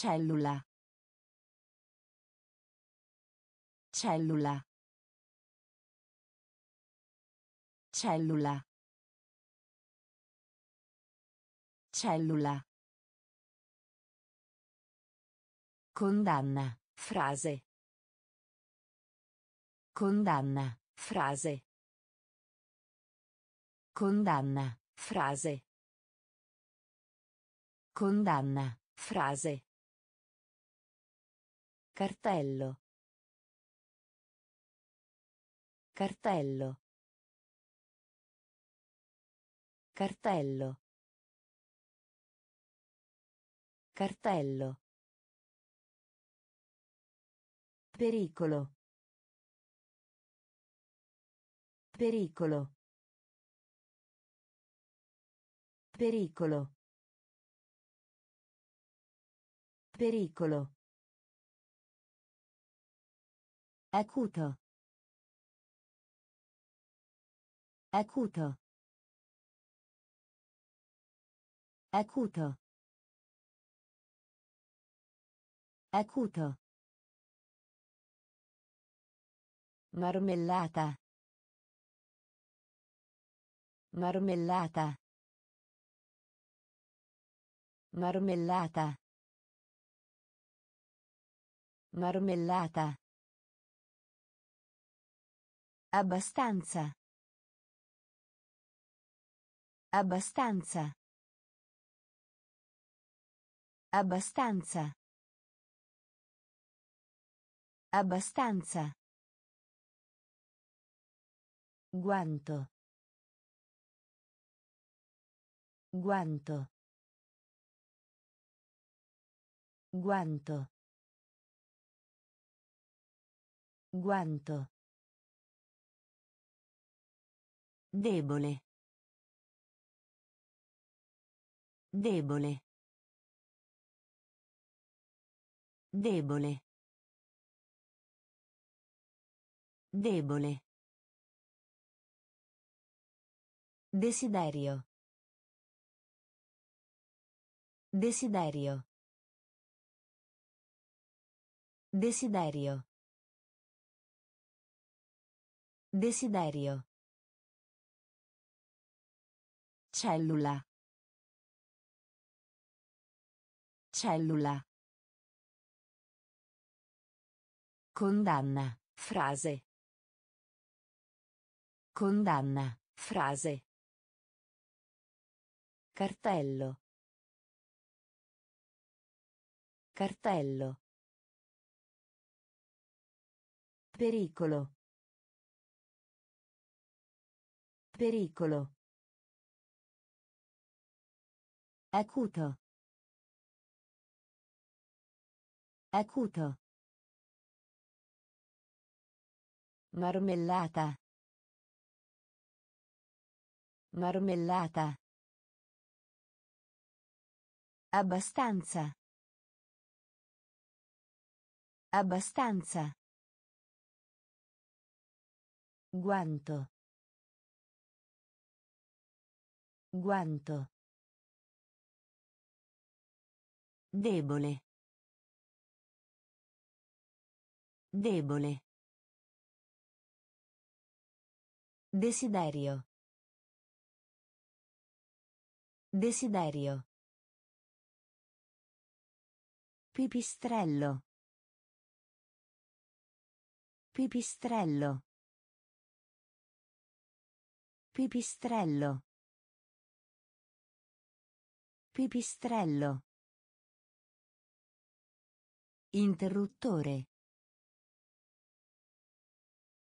Cellula. Cellula. Cellula. Cellula. Condanna. Frase. Condanna. Frase. Condanna. Frase. Condanna. Frase. Cartello. Cartello. Cartello. Cartello. Pericolo. Pericolo. Pericolo. Pericolo. Acuto. Acuto. Acuto. Acuto. Marmellata. Marmellata. Marmellata. Marmellata. Abbastanza. Abbastanza. Abbastanza. Abbastanza. Guanto. Guanto. Guanto. Guanto. Debole. Debole. Debole. Debole. Desiderio. Desiderio. Desiderio. Desiderio. Cellula. Cellula. Condanna. Frase. Condanna. Frase. Cartello. Cartello. Pericolo. Pericolo. Acuto. Acuto. Marmellata. Marmellata. Abbastanza. Abbastanza. Guanto. Guanto. Debole. Debole. Desiderio. Desiderio. Pipistrello. Pipistrello. Pipistrello. Pipistrello. Interruttore.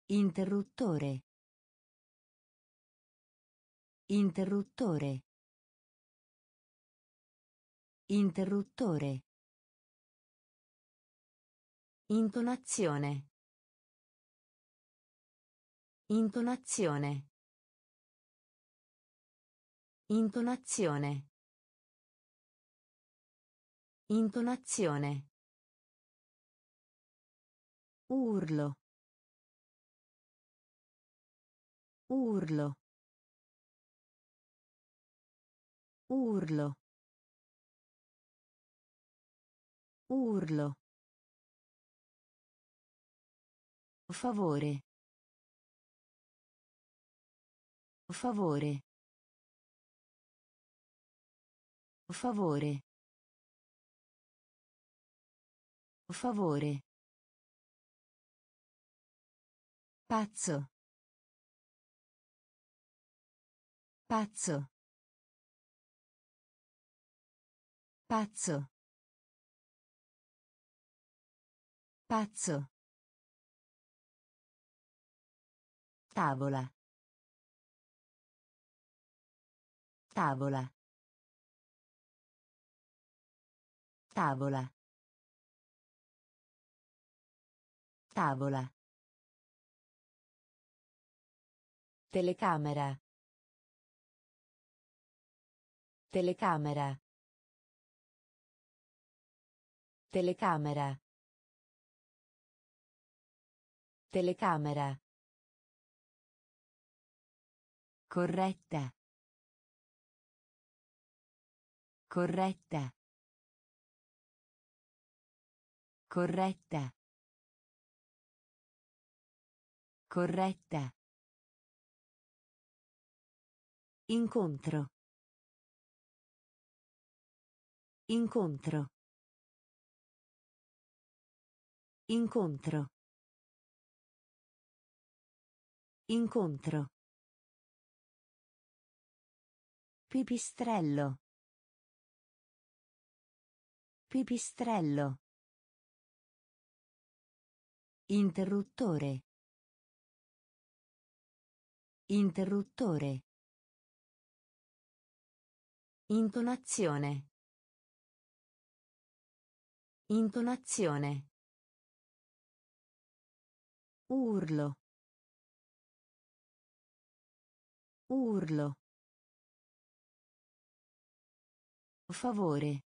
Interruttore. Interruttore. Interruttore. Intonazione. Intonazione. Intonazione. Intonazione. Urlo. Urlo. Urlo. Urlo. Favore. Favore. Favore. Favore. Pazzo. Pazzo. Pazzo. Pazzo. Tavola. Tavola. Tavola. Tavola. Telecamera. Telecamera. Telecamera. Telecamera. Corretta. Corretta. Corretta. Corretta. Incontro. Incontro. Incontro. Incontro. Pipistrello. Pipistrello. Interruttore. Interruttore. Intonazione. Intonazione. Urlo. Urlo. Favore.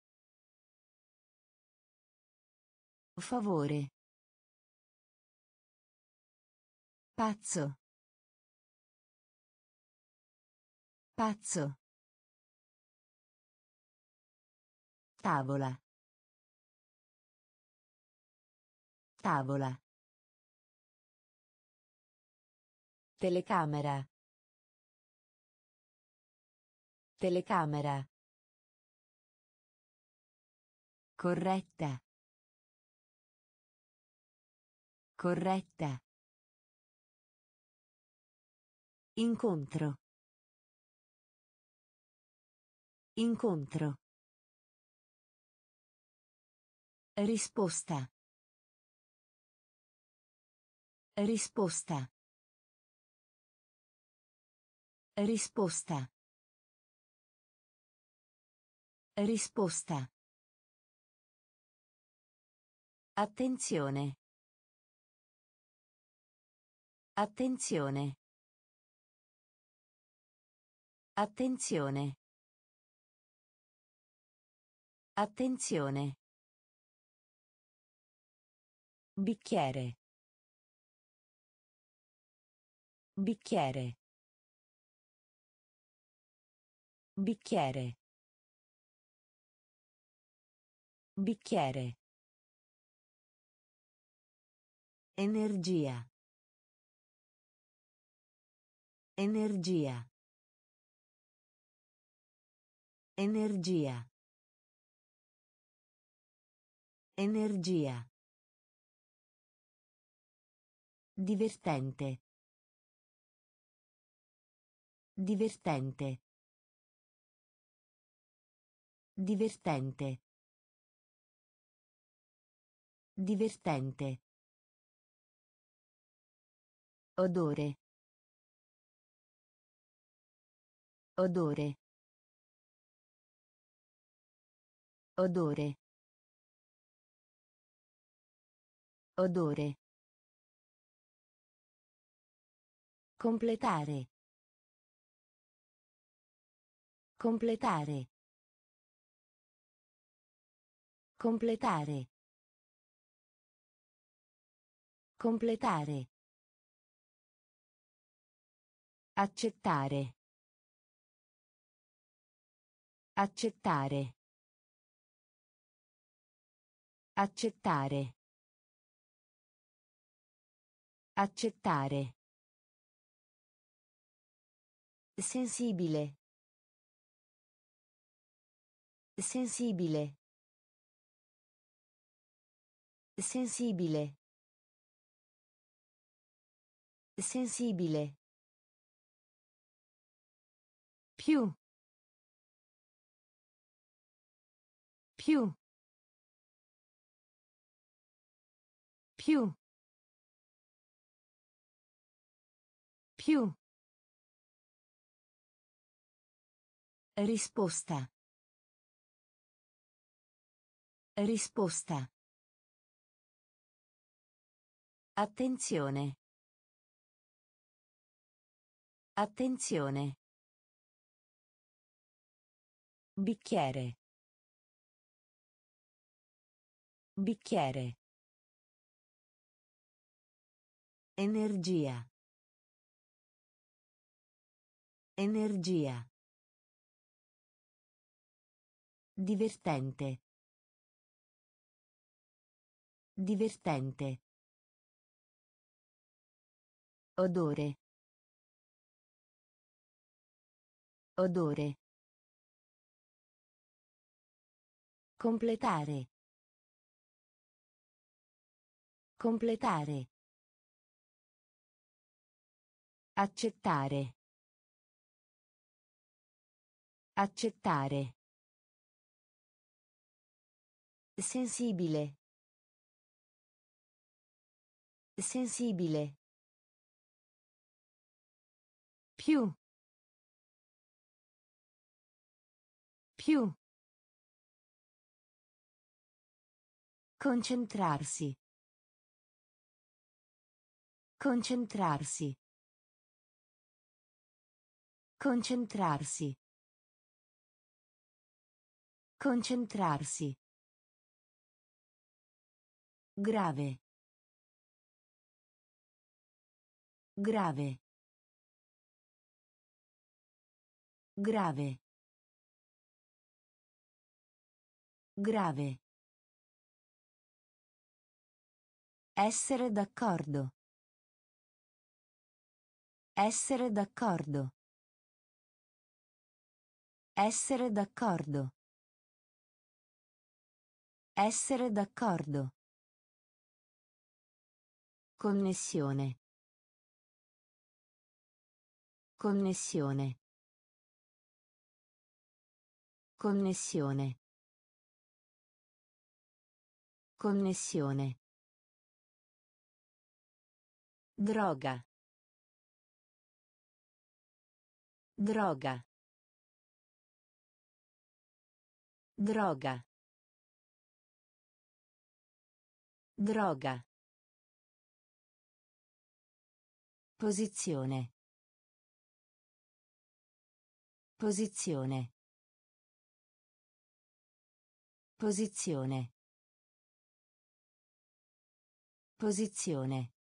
Favore. Pazzo. Pazzo. Tavola. Tavola. Telecamera. Telecamera. Corretta. Corretta. Incontro. Incontro. Risposta. Risposta. Risposta. Risposta. Attenzione. Attenzione. Attenzione. Attenzione. Bicchiere. Bicchiere. Bicchiere. Bicchiere. Energia. Energia. Energia. Energia. Divertente. Divertente. Divertente. Divertente. Odore. Odore. Odore. Odore. Completare. Completare. Completare. Completare. Accettare. Accettare. Accettare. Accettare. Sensibile. Sensibile. Sensibile. Sensibile. Più. Più. Più. Più. Risposta. Risposta. Attenzione. Attenzione. Bicchiere. Bicchiere. Energia. Energia. Divertente. Divertente. Odore. Odore. Completare. Completare. Accettare. Accettare. Sensibile. Sensibile. Più. Più. Concentrarsi. Concentrarsi. Concentrarsi. Concentrarsi. Grave. Grave. Grave. Grave. Essere d'accordo. Essere d'accordo. Essere d'accordo. Essere d'accordo. Connessione. Connessione. Connessione. Connessione. Droga. Droga. Droga. Droga. Posizione. Posizione. Posizione. Posizione.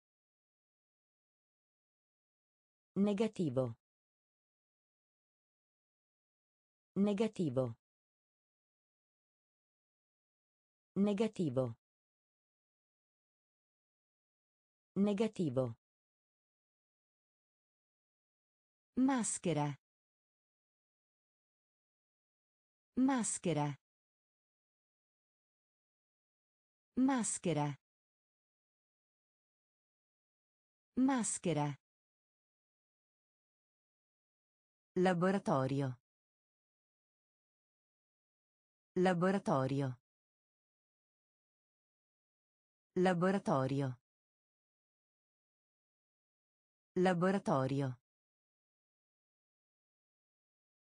Negativo. Negativo. Negativo. Negativo. Maschera. Maschera. Maschera. Maschera. Laboratorio. Laboratorio. Laboratorio. Laboratorio.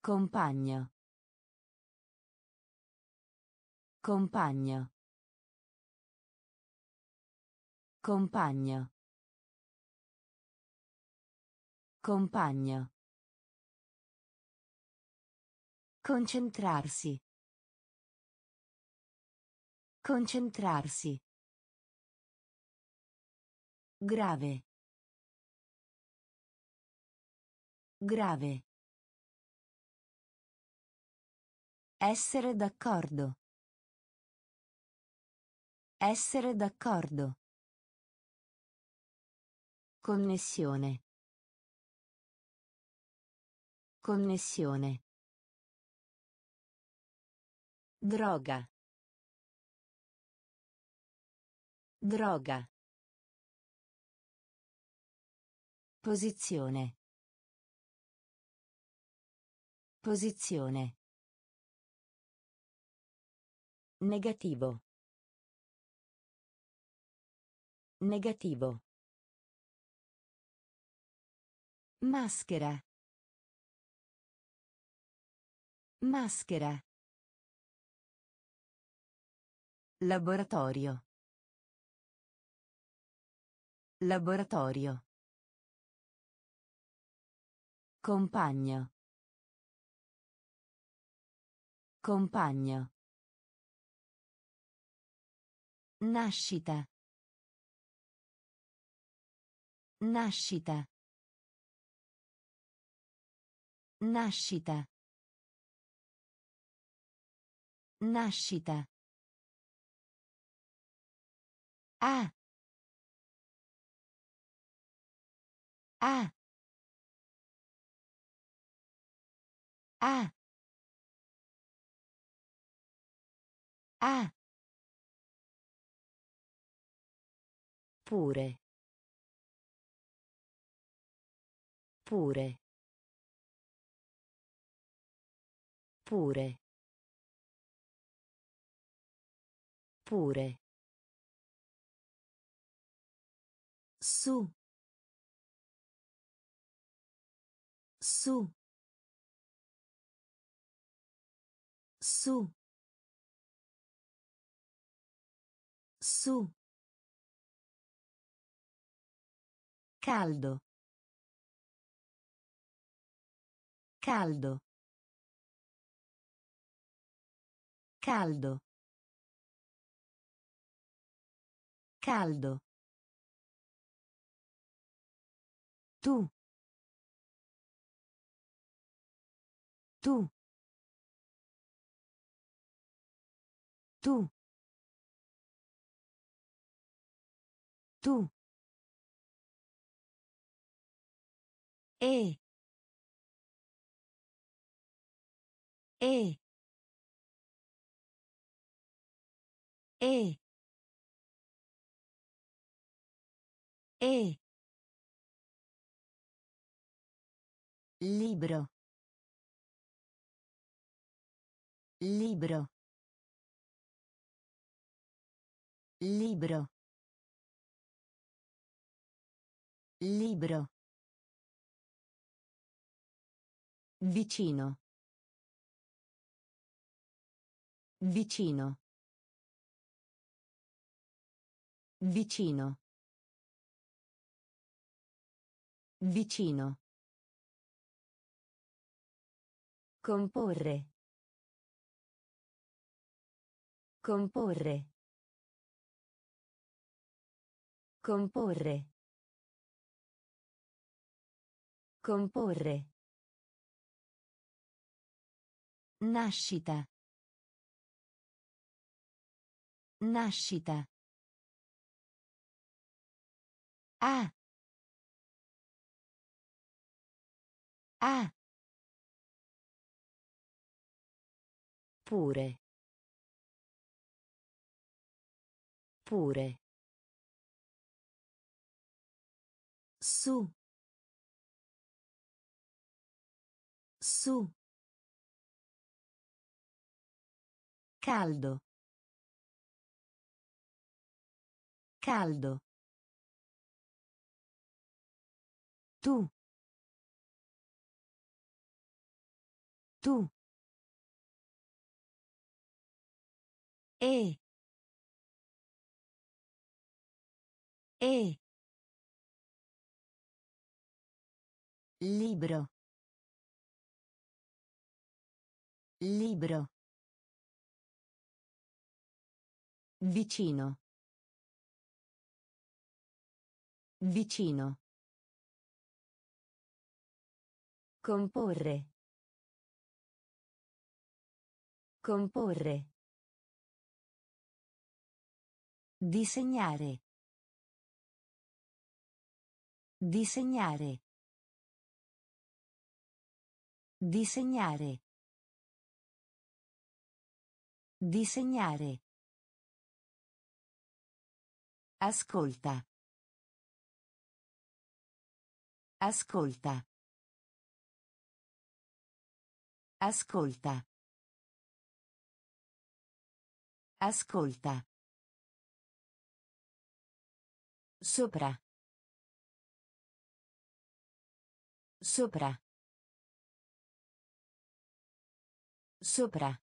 Compagno. Compagno. Compagno. Compagno. Concentrarsi. Concentrarsi. Grave. Grave. Essere d'accordo. Essere d'accordo. Connessione. Connessione. Droga. Droga. Posizione. Posizione. Negativo. Negativo. Maschera. Maschera. Laboratorio. Laboratorio. Compagno. Compagno. Nascita. Nascita. Nascita. Nascita. Ah. Ah. Ah. Ah. Pure. Pure. Pure. Pure. Su. Su. Su. Su. Caldo. Caldo. Caldo. Caldo. Tu. Tu. Tu. Tu. E. E. E. E. Libro. Libro. Libro. Libro. Vicino. Vicino. Vicino. Vicino. Comporre. Comporre. Comporre. Comporre. Nascita. Nascita. Ah. Ah. Pure. Pure. Su. Su. Caldo. Caldo. Tu. Tu. E. E. Libro. Libro. Vicino. Vicino. Comporre. Comporre. Disegnare. Disegnare. Disegnare. Disegnare. Ascolta. Ascolta. Ascolta. Ascolta. Sopra. Sopra. Sopra.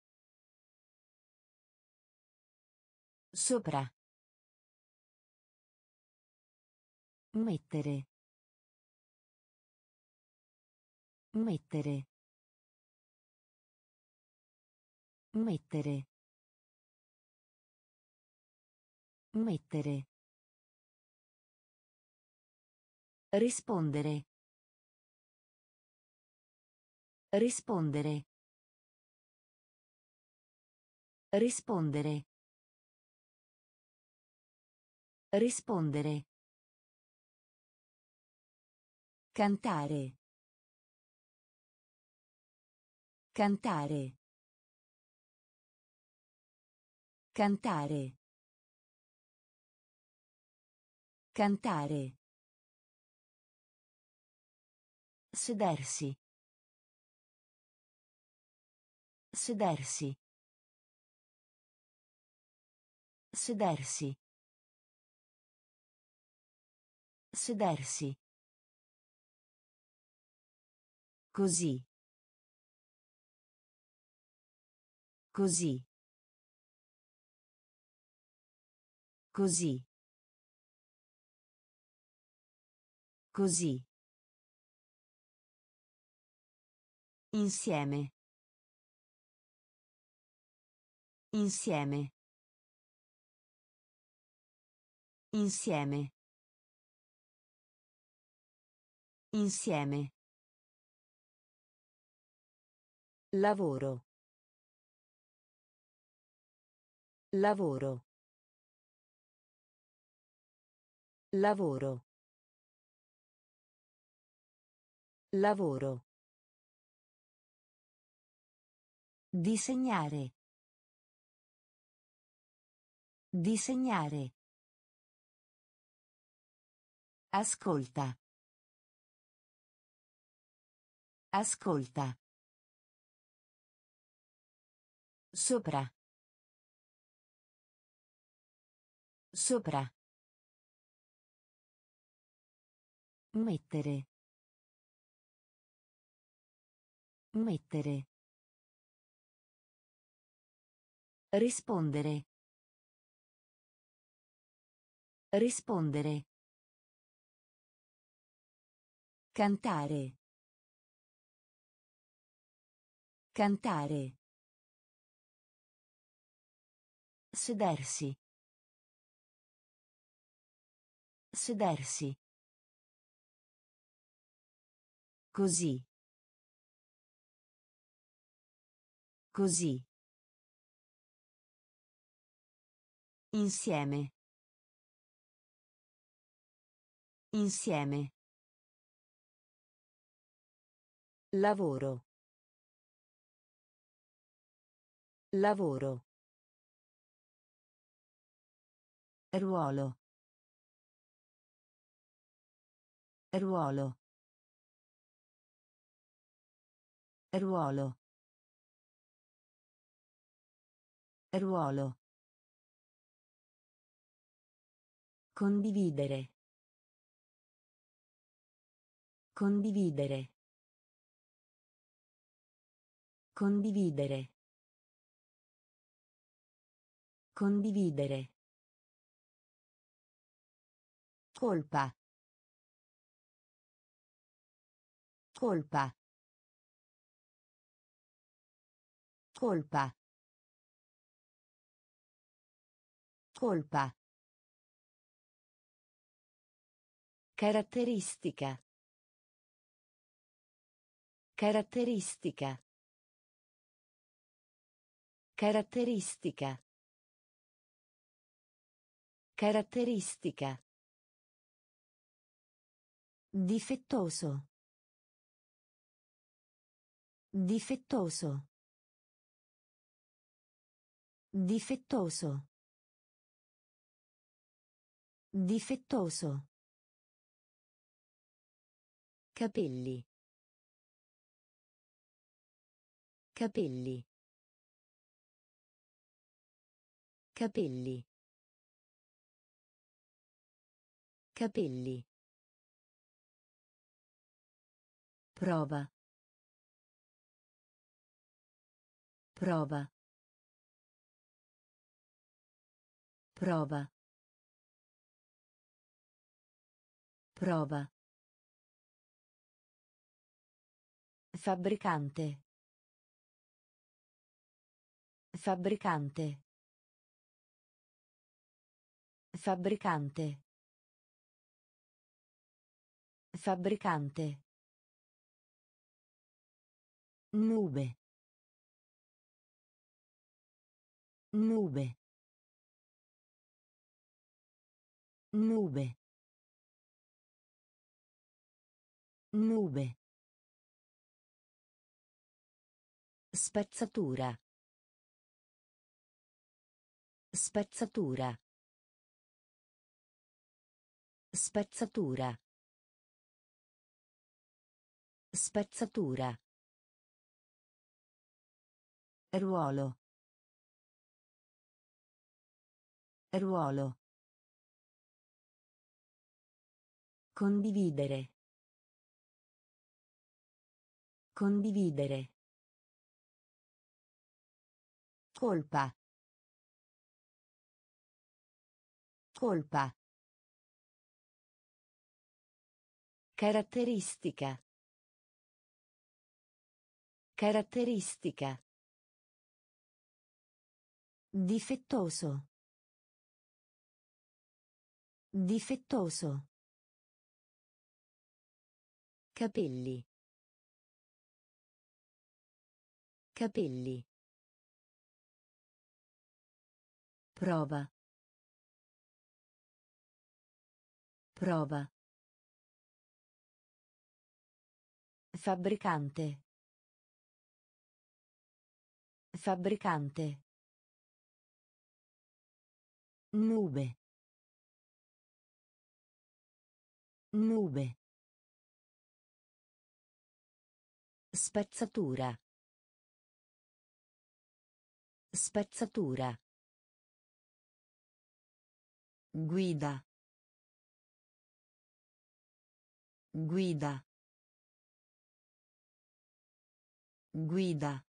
Sopra. Mettere. Mettere. Mettere. Mettere. Rispondere. Rispondere. Rispondere. Rispondere. Cantare. Cantare. Cantare. Cantare. Sedersi. Sedersi. Sedersi. Sedersi. Così. Così. Così. Così. Insieme. Insieme. Insieme. Insieme. Lavoro. Lavoro. Lavoro. Lavoro. Disegnare. Disegnare. Ascolta. Ascolta. Sopra. Sopra. Mettere. Mettere. Rispondere. Rispondere. Cantare. Cantare. Sedersi. Sedersi. Così. Così. Insieme. Insieme. Lavoro. Lavoro. Ruolo. Ruolo. Ruolo. Ruolo. Condividere. Condividere. Condividere. Condividere. Colpa. Colpa. Colpa. Colpa. Caratteristica. Caratteristica. Caratteristica. Caratteristica. Difettoso. Difettoso. Difettoso. Difettoso. Capelli. Capelli. Capelli. Capelli. Prova. Prova. Prova. Prova. Fabbricante. Fabbricante. Fabbricante. Fabbricante. Nube. Nube. Nube. Nube. Spezzatura. Spezzatura. Spezzatura. Spezzatura. Ruolo. Ruolo. Condividere. Condividere. Colpa. Colpa. Caratteristica. Caratteristica. Difettoso. Difettoso. Capelli. Capelli. Prova. Prova. Fabbricante. Fabbricante. Nube. Nube. Spezzatura. Spezzatura. Guida. Guida. Guida.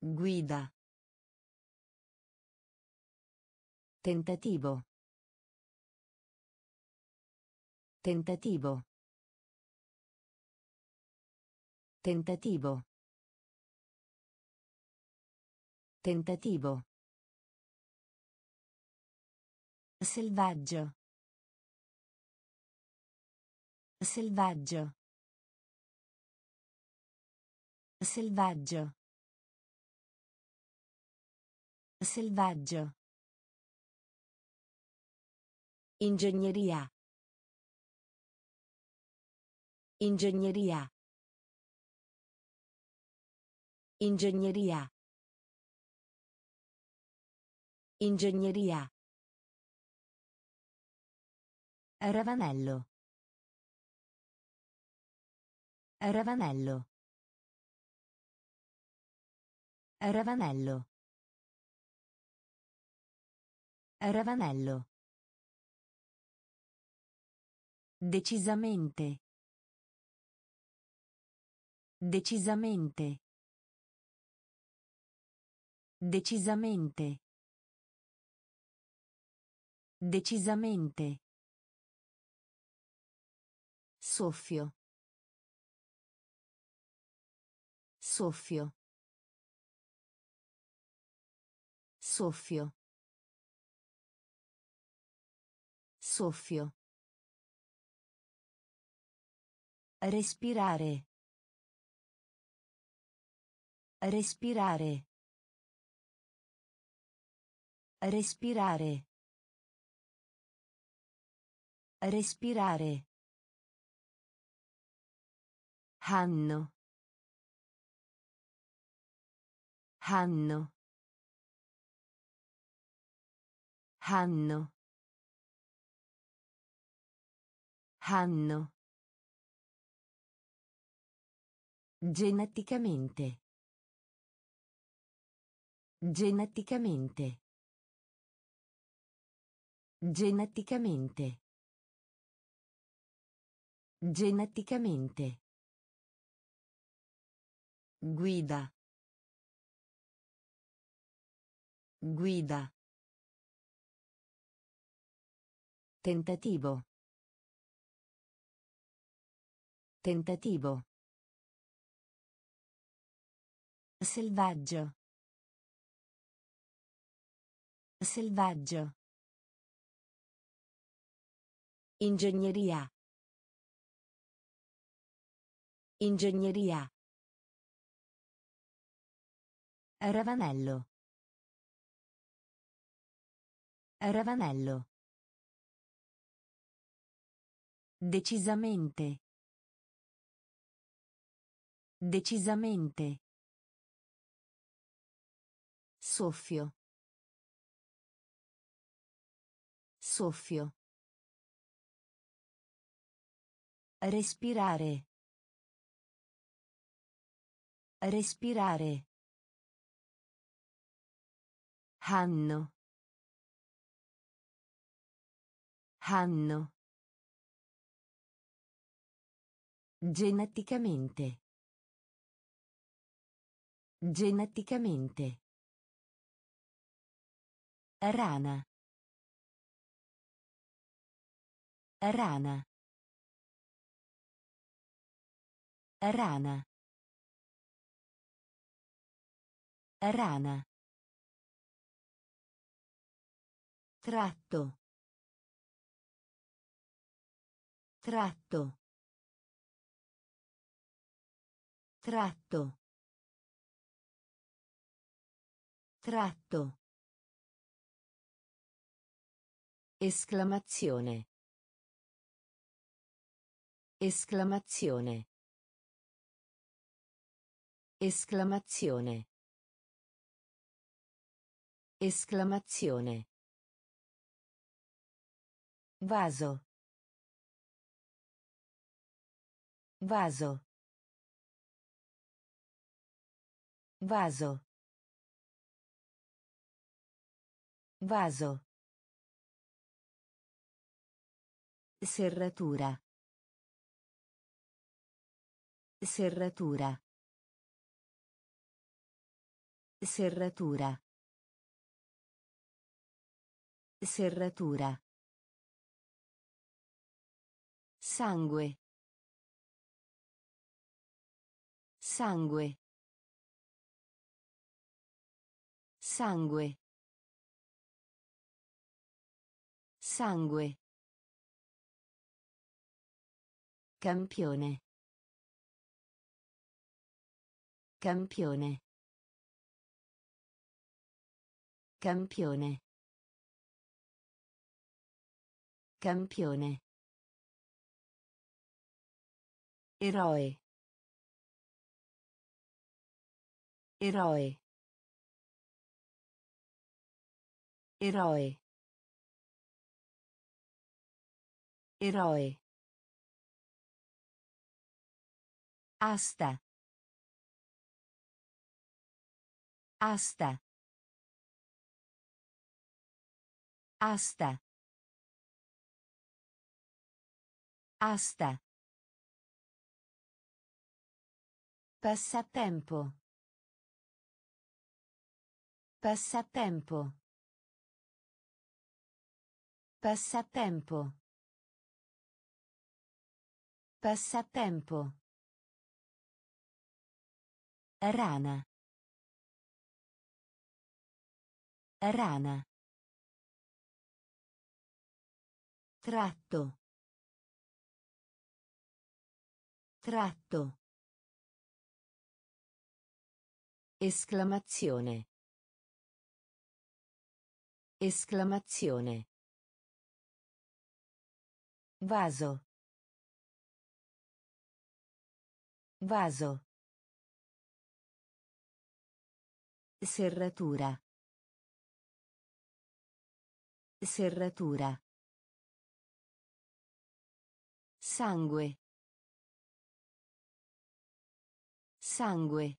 Guida. Tentativo. Tentativo. Tentativo. Tentativo. Selvaggio. Selvaggio. Selvaggio. Selvaggio. Ingegneria. Ingegneria. Ingegneria. Ingegneria. Ravanello. Ravanello. Ravanello. Ravanello. Decisamente. Decisamente. Decisamente. Decisamente. Soffio. Soffio. Soffio. Soffio. Respirare. Respirare. Respirare. Respirare. Hanno. Hanno. Hanno. Hanno. Geneticamente. Geneticamente. Geneticamente. Geneticamente. Guida. Guida. Tentativo. Tentativo. Selvaggio. Selvaggio. Ingegneria. Ingegneria. Ravanello. Ravanello. Decisamente. Decisamente. Soffio. Soffio. Respirare. Respirare. Hanno. Hanno. Geneticamente. Geneticamente. Rana. Rana. Rana. Rana. Tratto. Tratto. Tratto. Tratto. Esclamazione. Esclamazione. Esclamazione. Esclamazione. Vaso. Vaso. Vaso. Vaso. Serratura. Serratura. Serratura. Serratura. Sangue. Sangue. Sangue. Sangue. Campione. Campione. Campione. Campione. Eroe. Eroe. Eroe. Eroe. Asta. Asta. Asta. Asta. Passatempo. Passatempo. Passatempo. Passatempo. Rana. Rana. Tratto. Tratto. Esclamazione. Esclamazione. Vaso. Vaso. Serratura. Serratura. Sangue. Sangue.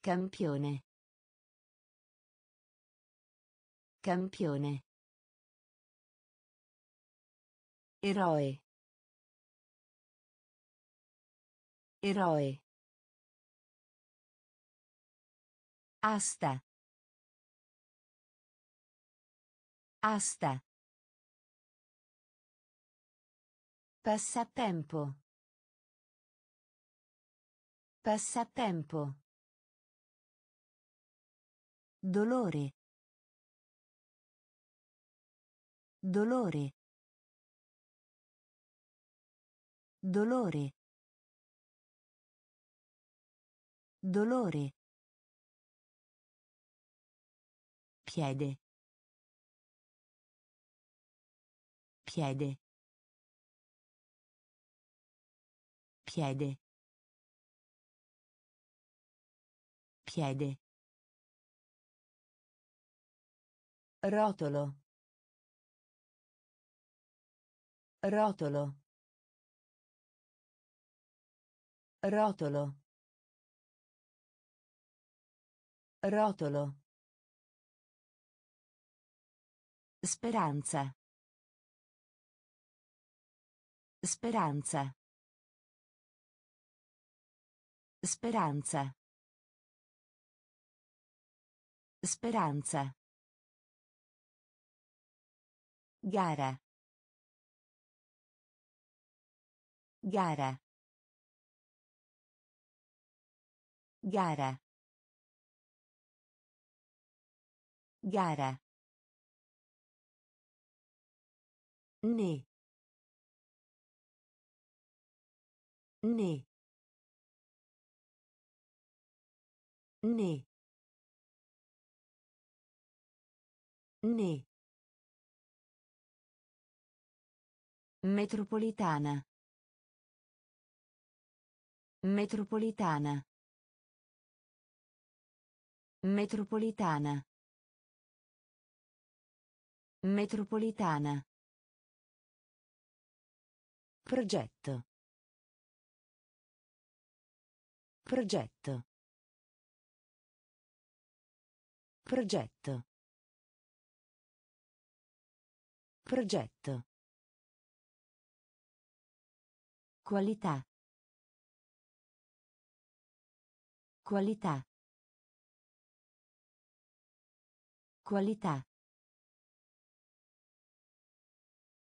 Campione. Campione. Eroe. Eroe. Asta. Asta. Passatempo. Passatempo. Dolore. Dolore. Dolore. Dolore. Piede. Piede. Piede. Piede. Rotolo. Rotolo. Rotolo. Rotolo. Speranza. Speranza. Speranza. Speranza. Gara. Gara. Gara. Gara. Né. Né. Né. Né. Metropolitana. Metropolitana. Metropolitana. Metropolitana. Progetto. Progetto. Progetto. Progetto. Qualità. Qualità. Qualità.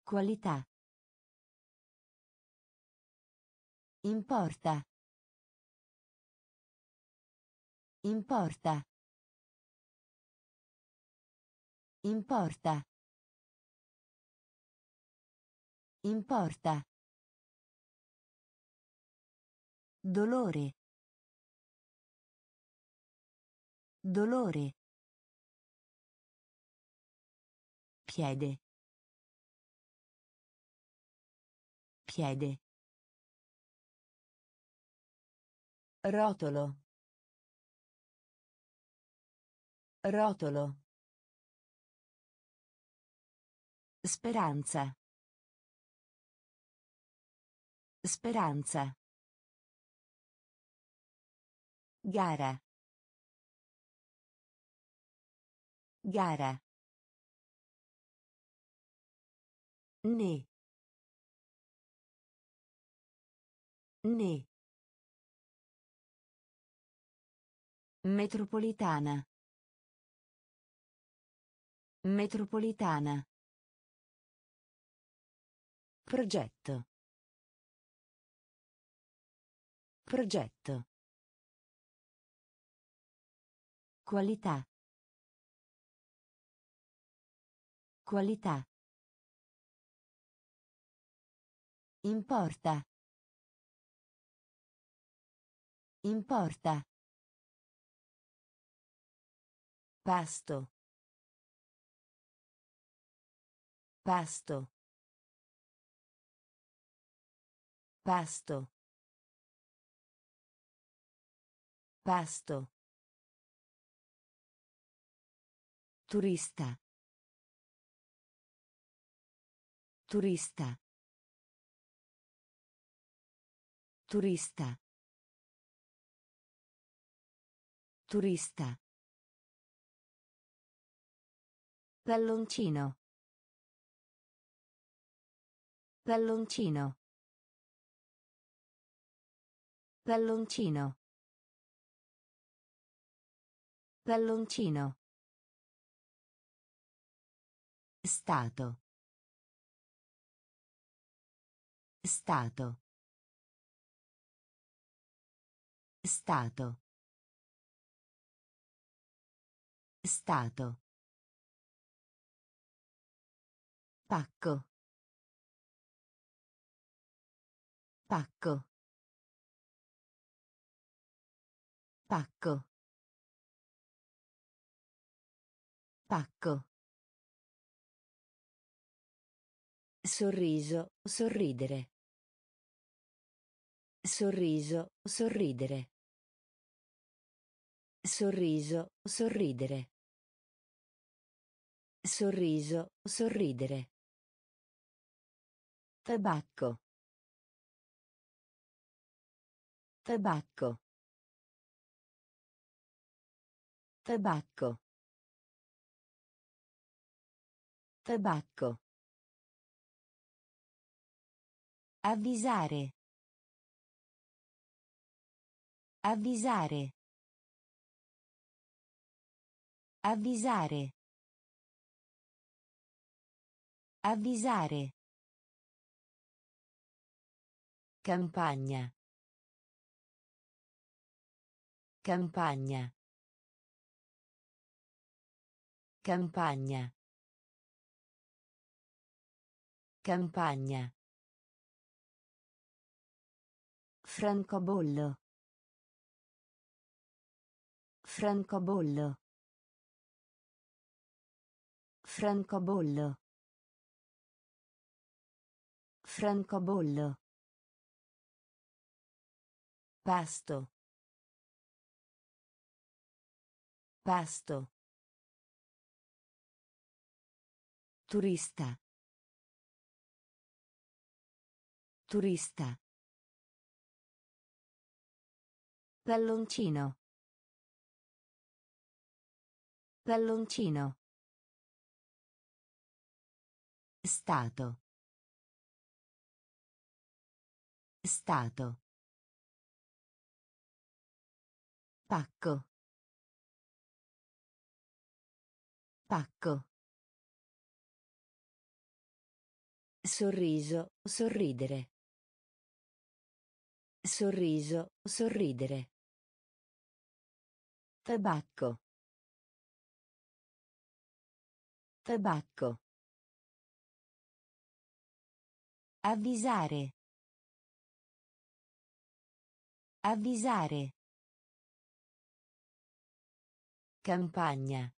Qualità. Importa. Importa. Importa. Importa. Dolore. Dolore. Piede. Piede. Rotolo. Rotolo. Speranza. Speranza. Gara. Gara. Né. Né. Metropolitana. Metropolitana. Progetto. Progetto. Qualità. Qualità. Importa. Importa. Pasto. Pasto. Pasto. Pasto. Turista. Turista. Turista. Turista. Palloncino. Palloncino. Palloncino. Palloncino. Stato. Stato. Stato. Stato. Pacco. Pacco. Pacco. Pacco. Sorriso, sorridere. Sorriso, sorridere. Sorriso, sorridere. Sorriso, sorridere. Tabacco. Tabacco. Tabacco. Tabacco. Avvisare. Avvisare. Avvisare. Avvisare. Campagna. Campagna. Campagna. Campagna. Francobollo. Francobollo. Francobollo. Francobollo. Pasto. Pasto. Turista. Turista. Palloncino. Palloncino. Stato. Stato. Pacco. Pacco. Sorriso, sorridere. Sorriso, sorridere. Tabacco. Tabacco. Avvisare. Avvisare. Campagna.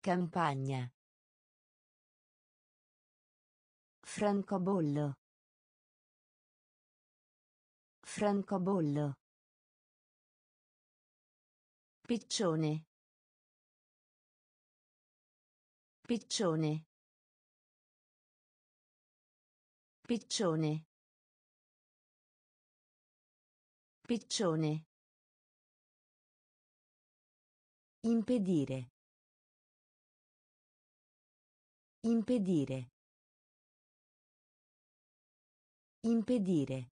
Campagna. Francobollo. Francobollo. Piccione. Piccione. Piccione. Piccione. Impedire. Impedire. Impedire.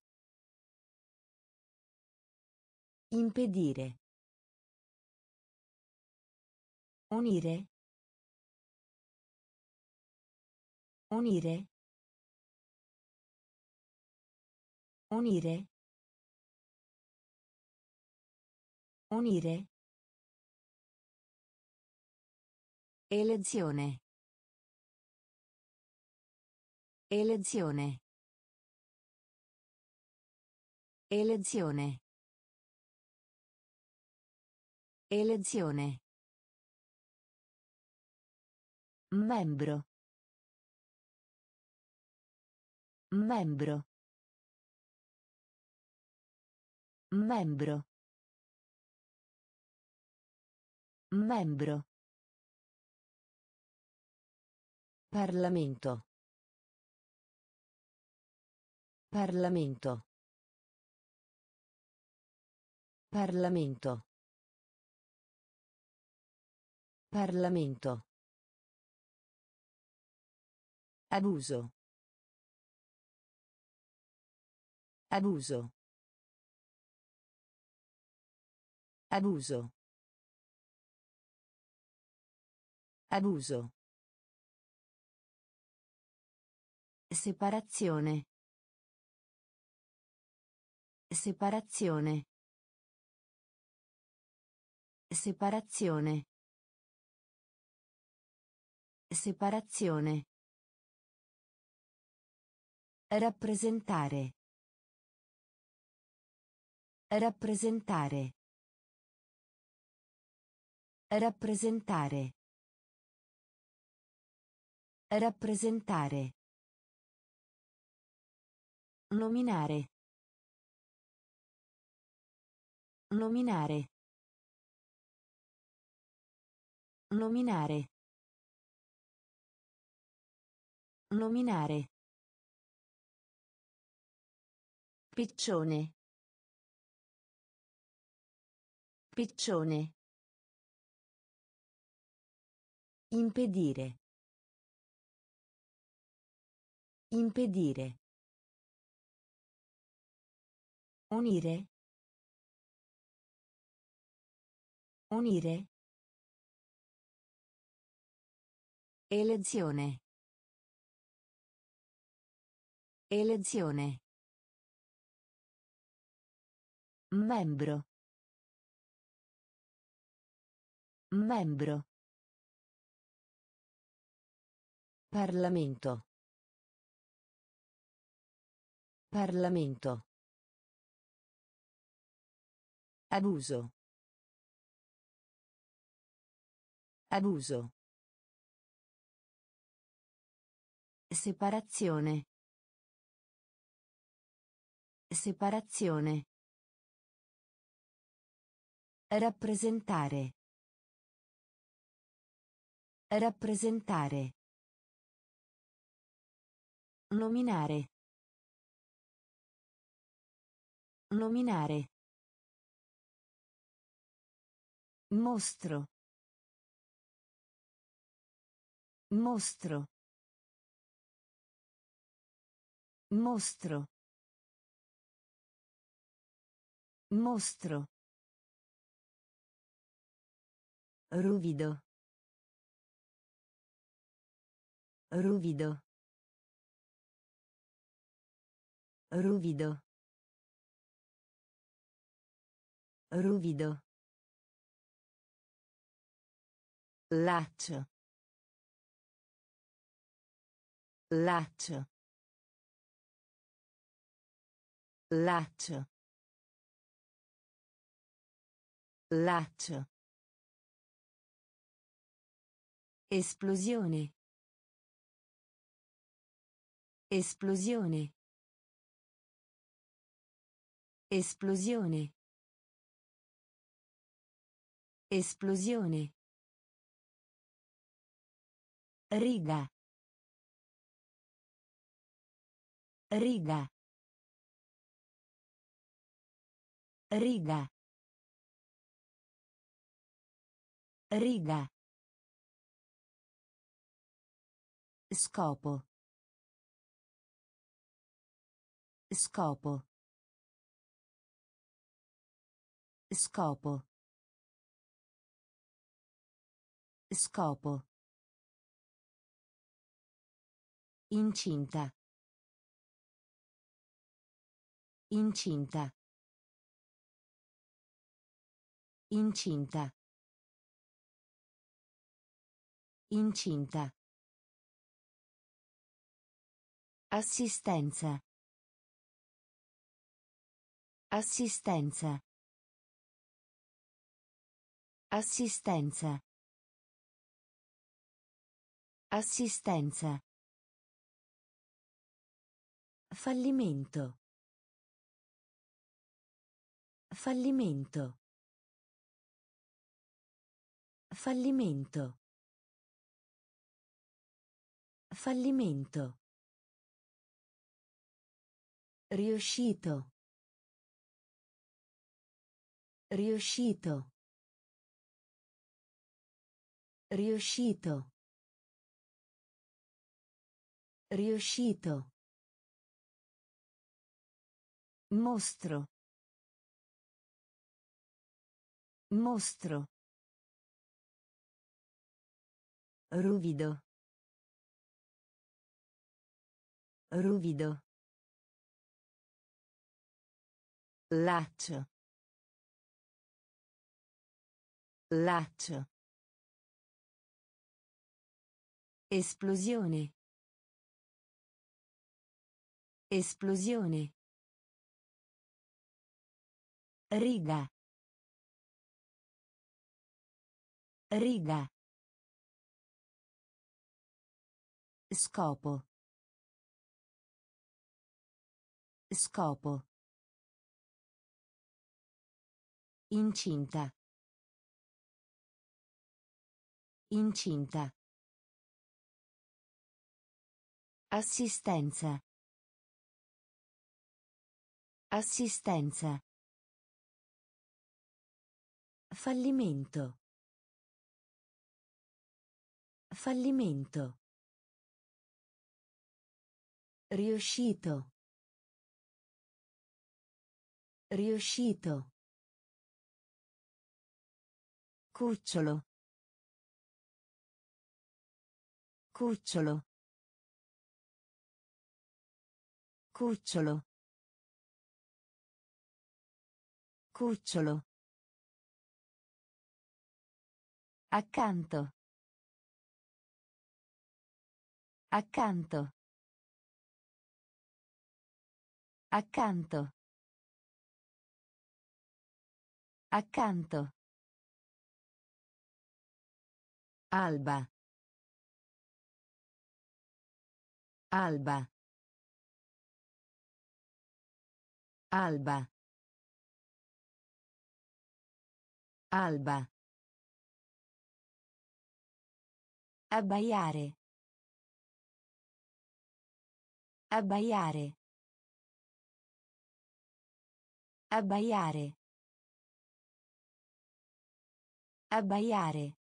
Impedire. Unire. Unire. Unire. Unire. Elezione. Elezione. Elezione. Elezione. Membro. Membro. Membro. Membro. Parlamento. Parlamento. Parlamento. Parlamento. Abuso. Abuso. Abuso. Abuso. Separazione. Separazione. Separazione. Separazione. Rappresentare. Rappresentare. Rappresentare. Rappresentare. Nominare. Nominare. Nominare. Nominare. Piccione. Piccione. Impedire. Impedire. Unire. Unire. Elezione. Elezione. Membro. Membro. Parlamento. Parlamento. Abuso. Abuso. Separazione. Separazione. Rappresentare. Rappresentare. Nominare. Nominare. Mostro. Mostro. Mostro. Mostro. Ruvido. Ruvido. Ruvido. Ruvido. Laccio. Laccio. Laccio. Laccio. Esplosione. Esplosione. Esplosione. Esplosione. Riga. Riga. Riga. Riga. Scopo. Scopo. Scopo. Scopo. Incinta. Incinta. Incinta. Incinta. Assistenza. Assistenza. Assistenza. Assistenza. Fallimento. Fallimento. Fallimento. Fallimento. Riuscito. Riuscito. Riuscito. Riuscito. Mostro. Mostro. Ruvido. Ruvido. Laccio. Laccio. Esplosione. Esplosione. Riga. Riga. Scopo. Scopo. Incinta. Incinta. Assistenza. Assistenza. Fallimento. Fallimento. Riuscito. Riuscito. Cucciolo. Cucciolo. Cucciolo. Cucciolo. Accanto. Accanto. Accanto. Accanto. Alba. Alba. Alba. Alba. Abbaiare. Abbaiare. Abbaiare. Abbaiare.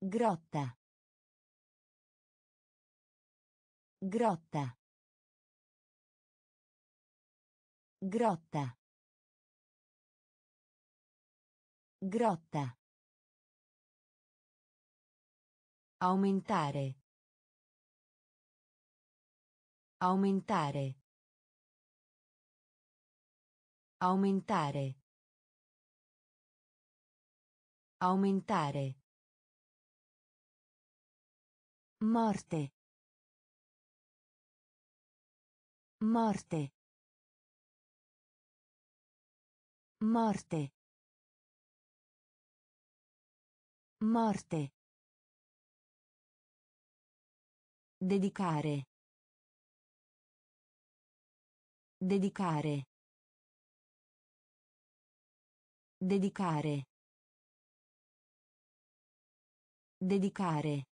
Grotta. Grotta. Grotta. Grotta. Aumentare. Aumentare. Aumentare. Aumentare. Morte. Morte. Morte. Morte. Dedicare. Dedicare. Dedicare. Dedicare.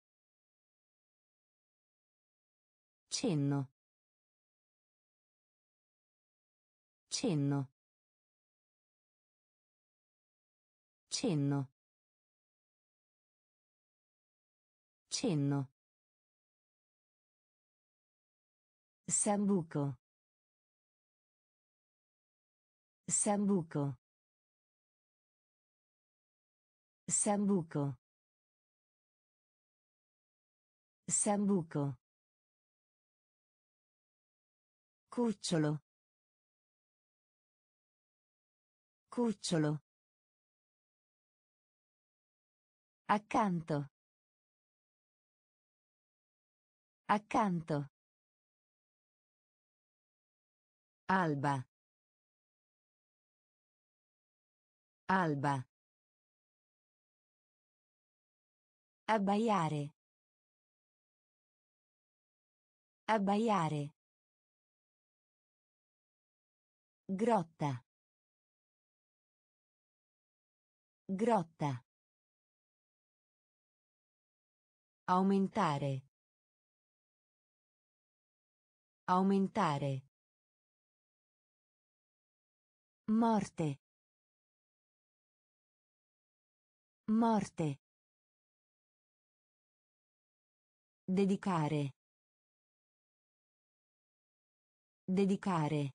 Cenno. Cenno. Cenno. Cenno. Sambuco. Sambuco. Sambuco. Sambuco. Cucciolo. Cucciolo. Accanto. Accanto. Alba. Alba. Abbaiare. Abbaiare. Grotta. Grotta. Aumentare. Aumentare. Morte. Morte. Dedicare. Dedicare.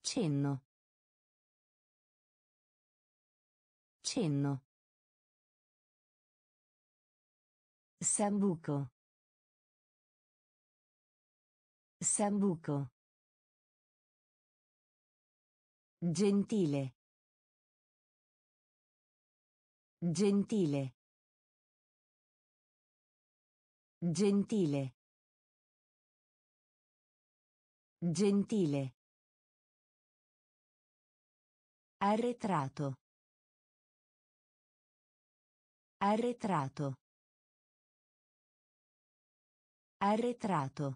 Cenno. Cenno. Sambuco. Sambuco. Gentile. Gentile. Gentile. Gentile. Arretrato. Arretrato. Arretrato.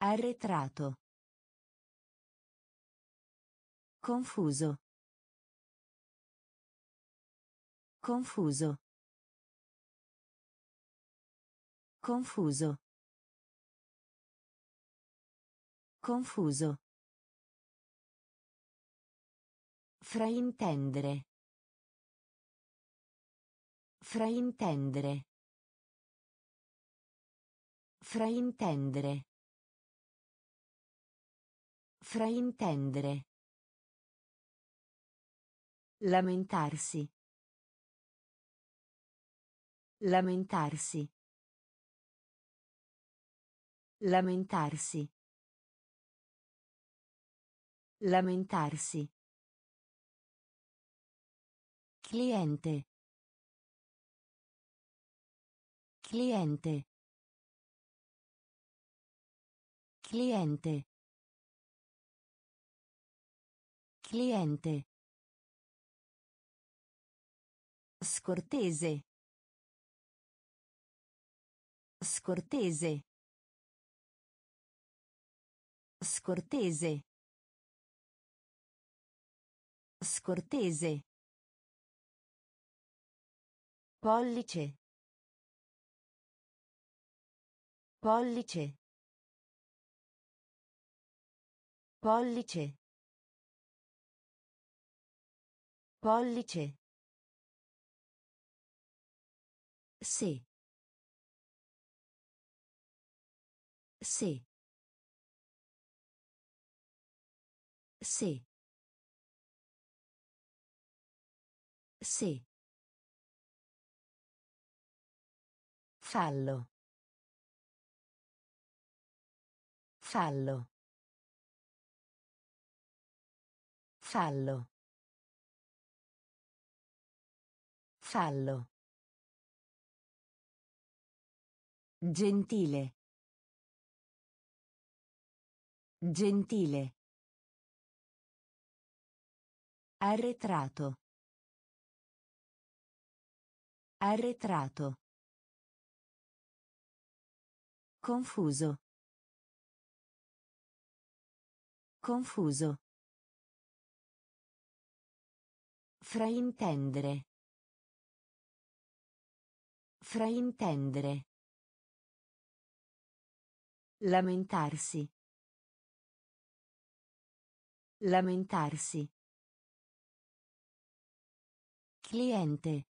Arretrato. Confuso. Confuso. Confuso. Confuso. Fraintendere. Fraintendere. Fraintendere. Fraintendere. Lamentarsi. Lamentarsi. Lamentarsi. Lamentarsi. Cliente. Cliente. Cliente. Cliente. Scortese. Scortese. Scortese. Scortese. Pollice. Pollice. Pollice. Pollice. Sì. Sì. Sì. Sì. Fallo. Fallo. Fallo. Fallo. Gentile. Gentile. Arretrato. Arretrato. Confuso. Confuso. Fraintendere. Fraintendere. Lamentarsi. Lamentarsi. Cliente.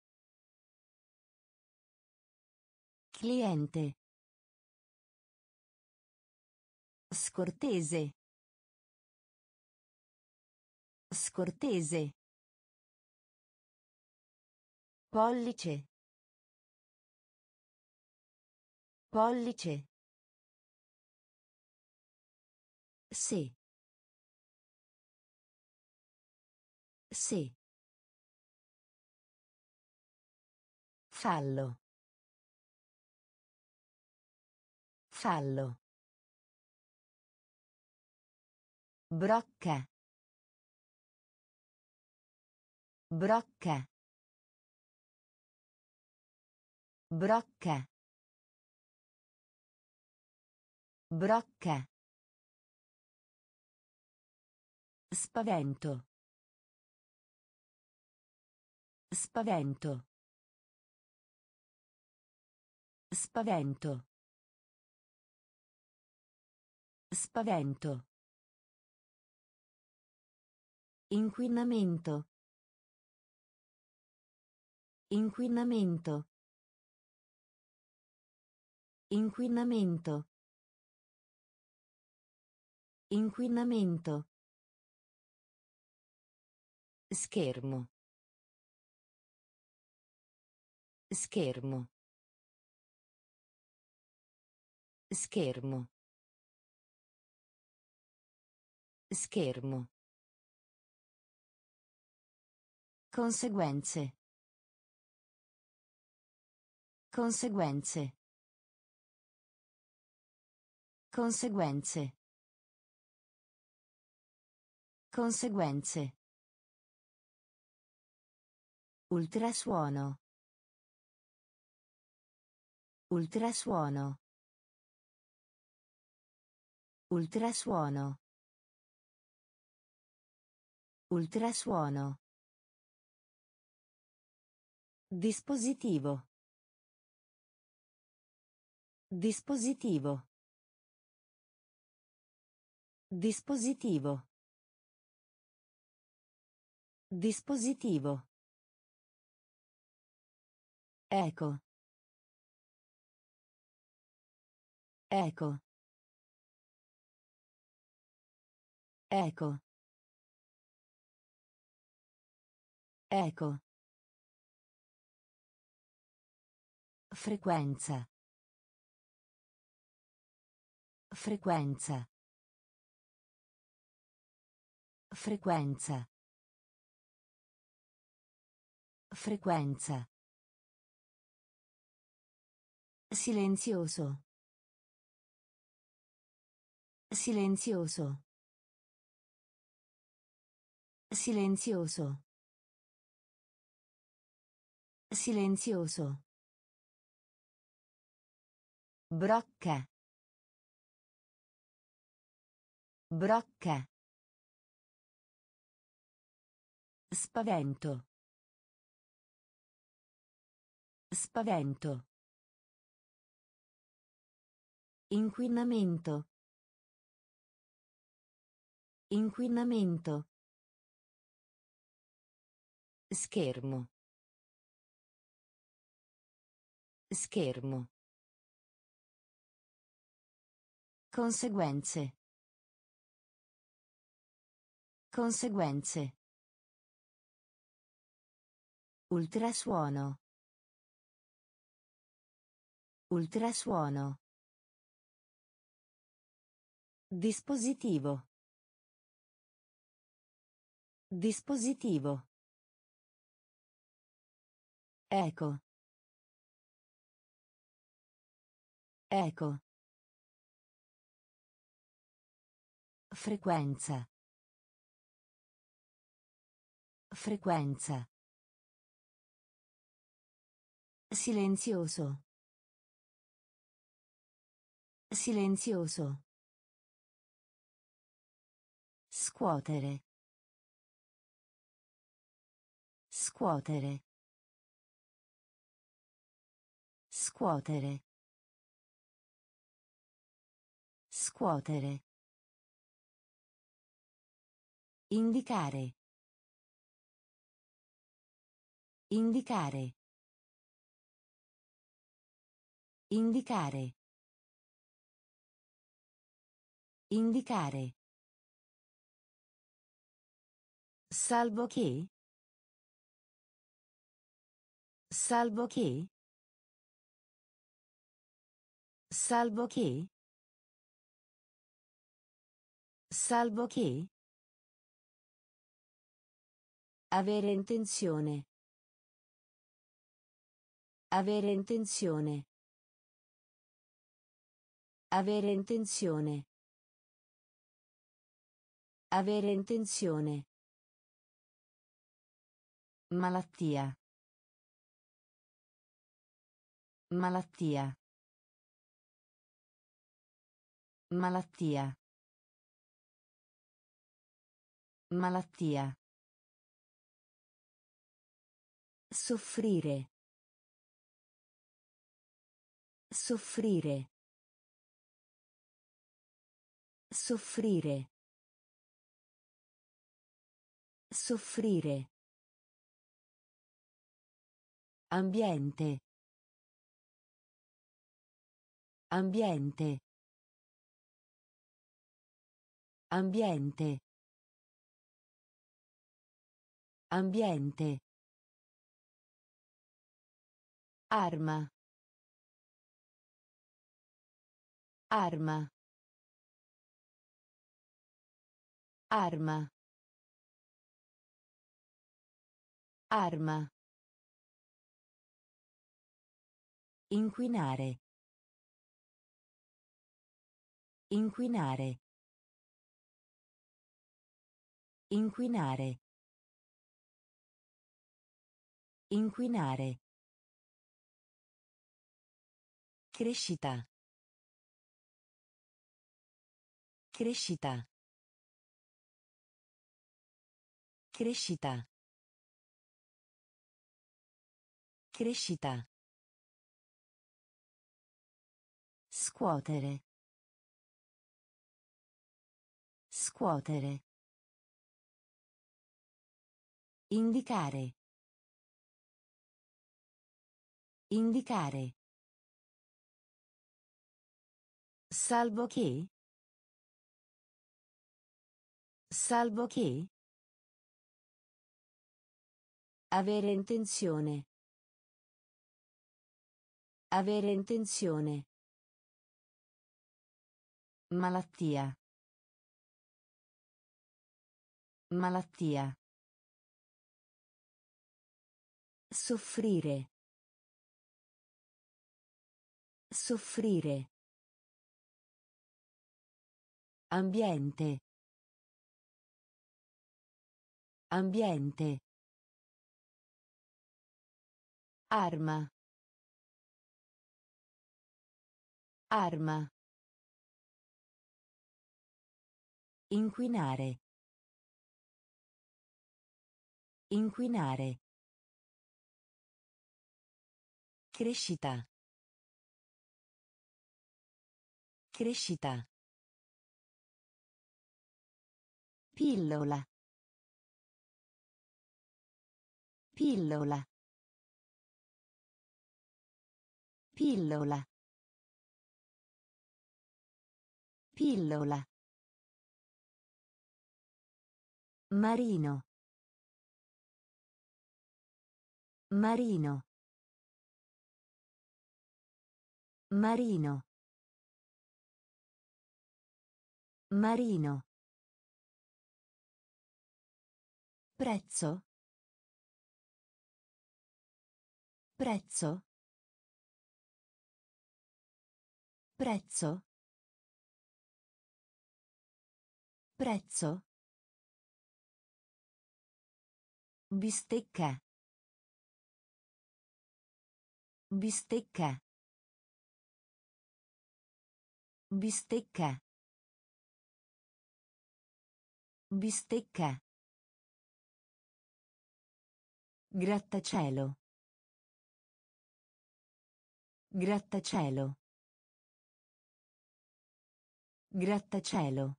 Cliente. Scortese. Scortese. Pollice. Pollice. Sì. Sì. Fallo. Fallo. Brocca. Brocca. Brocca. Brocca. Spavento. Spavento. Spavento. Spavento. Inquinamento. Inquinamento. Inquinamento. Inquinamento. Schermo. Schermo. Schermo. Schermo. Conseguenze. Conseguenze. Conseguenze. Conseguenze. Ultrasuono. Ultrasuono. Ultrasuono. Ultrasuono. Dispositivo. Dispositivo. Dispositivo. Dispositivo. Eco. Eco. Eco. Eco. Frequenza. Frequenza. Frequenza. Frequenza. Silenzioso. Silenzioso. Silenzioso. Silenzioso. Brocca. Brocca. Spavento. Spavento. Inquinamento. Inquinamento. Schermo. Schermo. Conseguenze. Conseguenze. Ultrasuono. Ultrasuono. Dispositivo. Dispositivo. Eco. Eco. Frequenza. Frequenza. Silenzioso. Silenzioso. Scuotere. Scuotere. Scuotere. Scuotere. Indicare. Indicare. Indicare. Indicare. Salvo che. Salvo che. Salvo che. Salvo che. Avere intenzione. Avere intenzione. Avere intenzione. Avere intenzione. Malattia. Malattia. Malattia. Malattia. Soffrire. Soffrire. Soffrire. Soffrire. Ambiente. Ambiente. Ambiente. Ambiente. Arma. Arma. Arma. Arma. Inquinare. Inquinare. Inquinare. Inquinare. Crescita. Crescita. Crescita. Crescita. Scuotere. Scuotere. Indicare. Indicare. Salvo che. Salvo che. Avere intenzione. Avere intenzione. Malattia. Malattia. Soffrire. Soffrire. Ambiente. Ambiente. Arma. Arma. Inquinare. Inquinare. Crescita. Crescita. Pillola. Pillola. Pillola. Pillola. Marino. Marino. Marino. Marino. Prezzo. Prezzo. Prezzo. Prezzo. Bistecca. Bistecca. Bistecca. Bistecca. Grattacielo. Grattacielo. Grattacielo.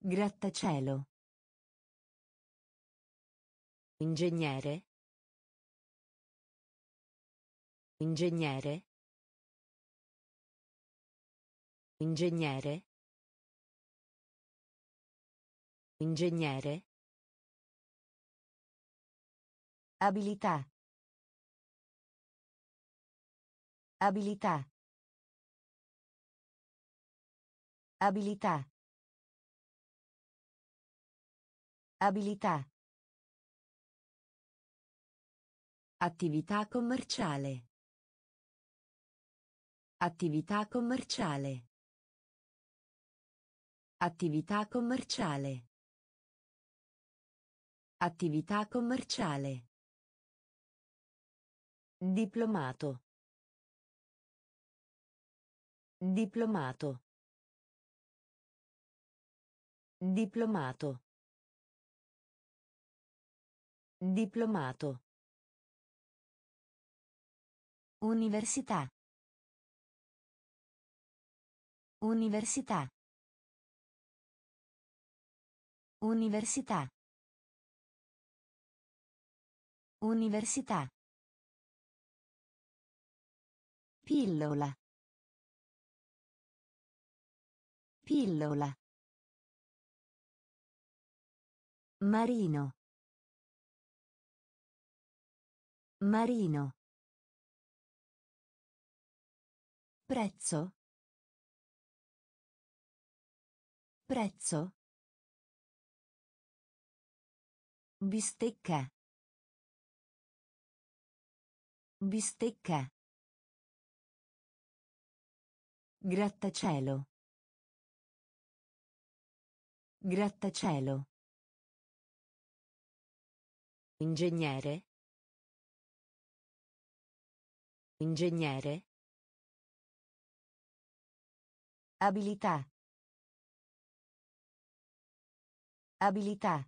Grattacielo. Ingegnere. Ingegnere. Ingegnere. Ingegnere. Abilità. Abilità. Abilità. Abilità. Attività commerciale. Attività commerciale. Attività commerciale. Attività commerciale. Diplomato. Diplomato. Diplomato. Diplomato. Università. Università. Università. Università. Pillola. Pillola. Marino. Marino. Prezzo. Prezzo. Bistecca. Bistecca. Grattacielo. Grattacielo. Ingegnere. Ingegnere. Abilità. Abilità.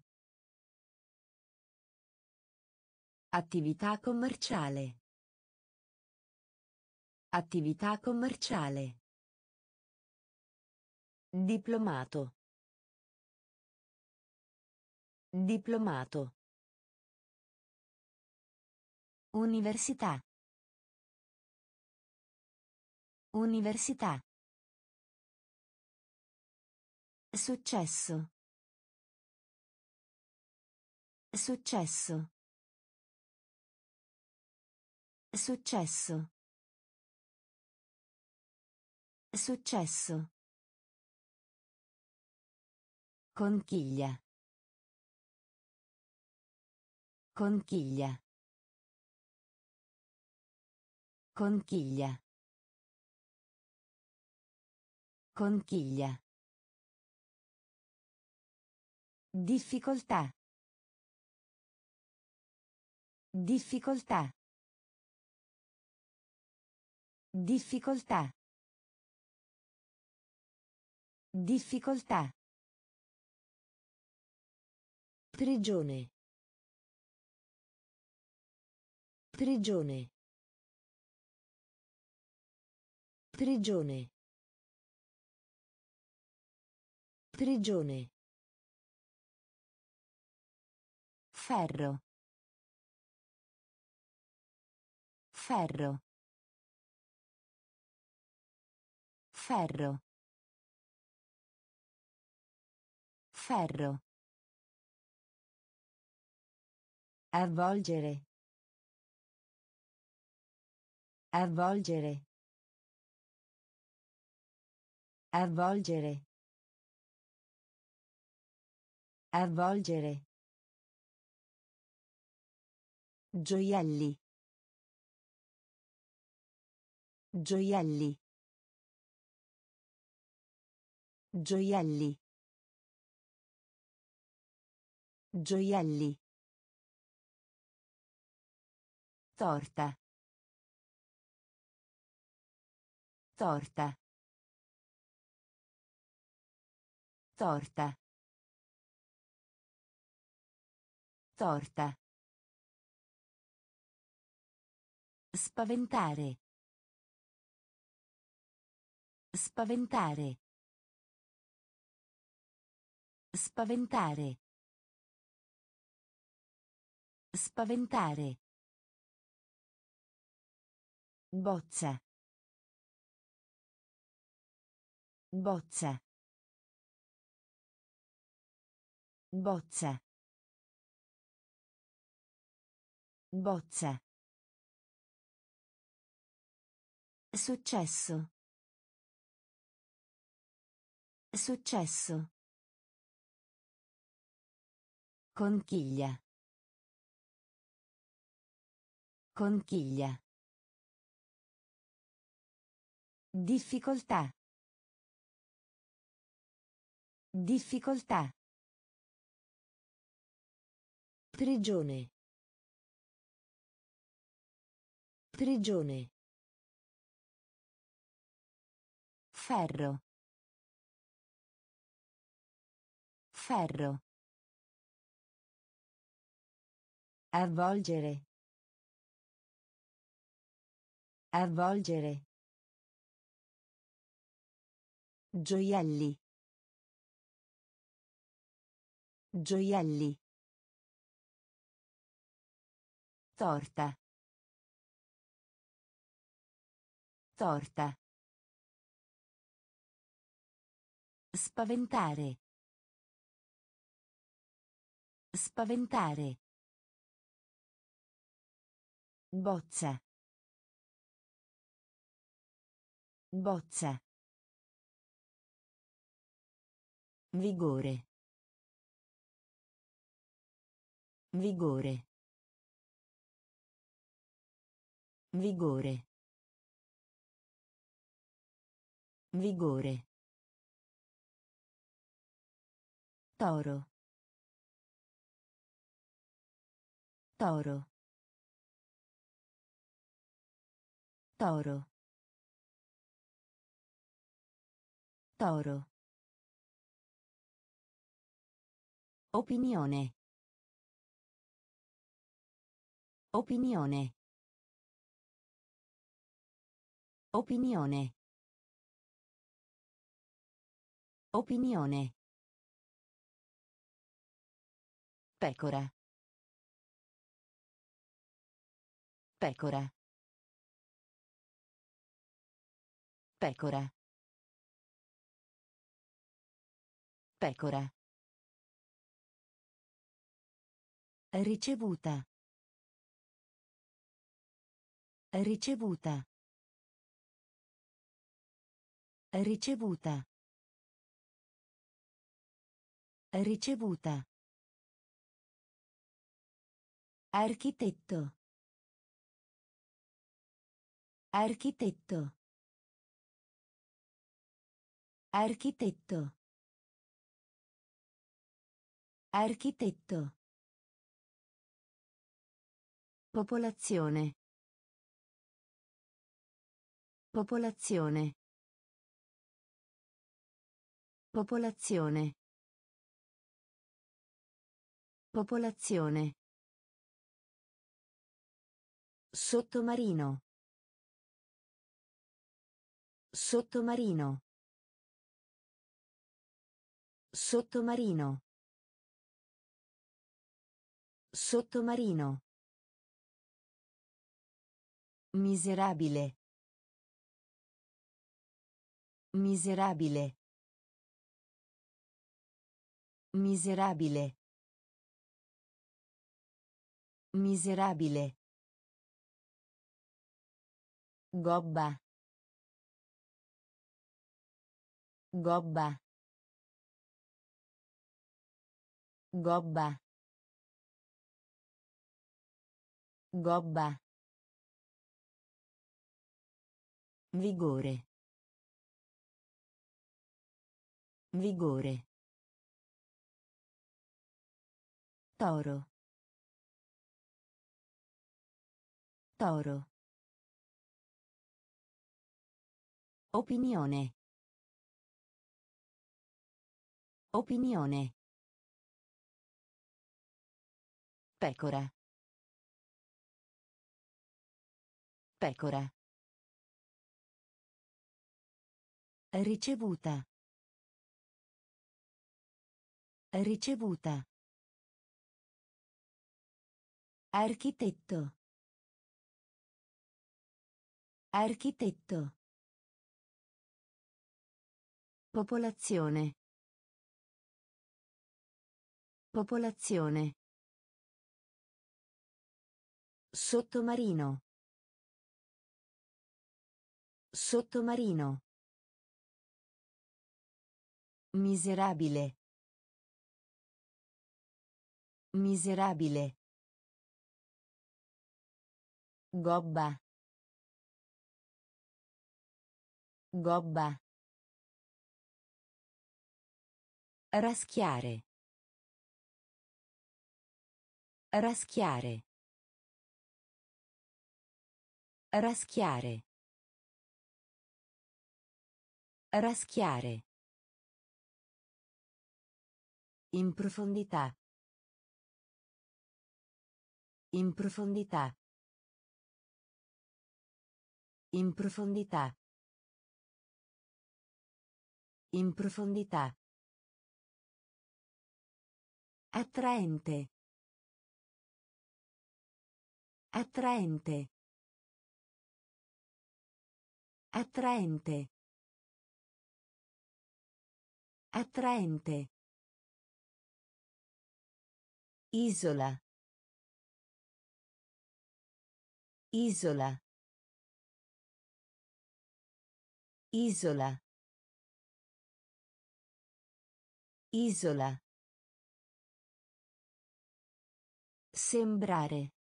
Attività commerciale. Attività commerciale. Diplomato. Diplomato. Università. Università. Successo. Successo. Successo. Successo. Conchiglia. Conchiglia. Conchiglia. Conchiglia. Difficoltà. Difficoltà. Difficoltà. Difficoltà. Prigione. Prigione. Prigione. Prigione. Ferro. Ferro. Ferro. Ferro. Avvolgere. Avvolgere. Avvolgere. Avvolgere. Gioielli. Gioielli. Gioielli. Gioielli. Torta. Torta. Torta. Torta. Spaventare. Spaventare. Spaventare. Spaventare. Bozza. Bozza. Bozza. Bozza. Successo. Successo. Conchiglia. Conchiglia. Difficoltà. Difficoltà. Prigione. Prigione. Ferro. Ferro. Avvolgere. Avvolgere. Gioielli. Gioielli. Torta. Torta. Spaventare. Spaventare. Bozza. Bozza. Vigore. Vigore. Vigore. Vigore. Toro. Toro. Toro. Toro. Opinione. Opinione. Opinione. Opinione. Pecora. Pecora. Pecora. Pecora. Ricevuta. Ricevuta. Ricevuta. Ricevuta. Architetto. Architetto. Architetto. Architetto. Popolazione. Popolazione. Popolazione. Popolazione. Sottomarino. Sottomarino. Sottomarino. Sottomarino. Miserabile. Miserabile. Miserabile. Miserabile. Gobba. Gobba. Gobba. Gobba. Vigore. Vigore. Toro. Toro. Opinione. Opinione. Pecora. Pecora. Ricevuta. Ricevuta. Architetto. Architetto. Popolazione. Popolazione. Sottomarino. Sottomarino. Miserabile. Miserabile. Gobba. Gobba. Raschiare. Raschiare. Raschiare. Raschiare. In profondità. In profondità. In profondità. In profondità. Attraente. Attraente. Attraente. Attraente. Isola. Isola. Isola. Isola. Sembrare.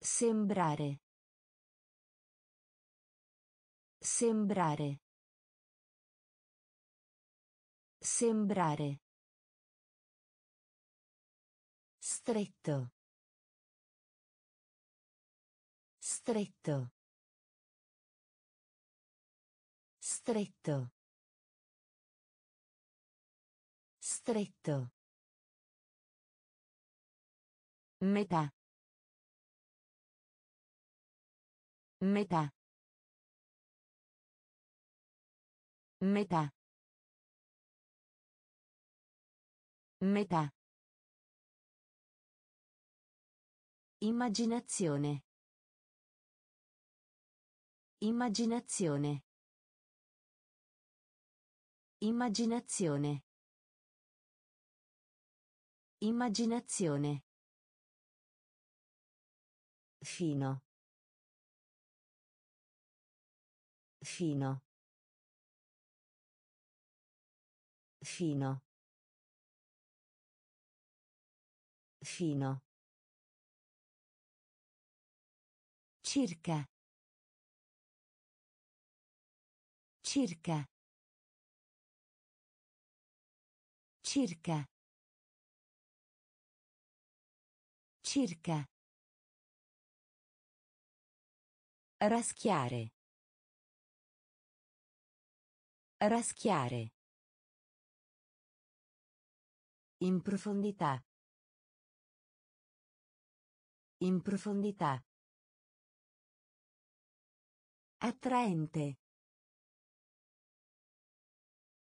Sembrare. Sembrare. Sembrare. Stretto. Stretto. Stretto. Stretto. Metà. Metà. Metà. Metà. Immaginazione. Immaginazione. Immaginazione. Immaginazione. Fino. Fino. Fino. Fino. Circa. Circa. Circa. Circa. Raschiare. Raschiare. In profondità. In profondità. Attraente.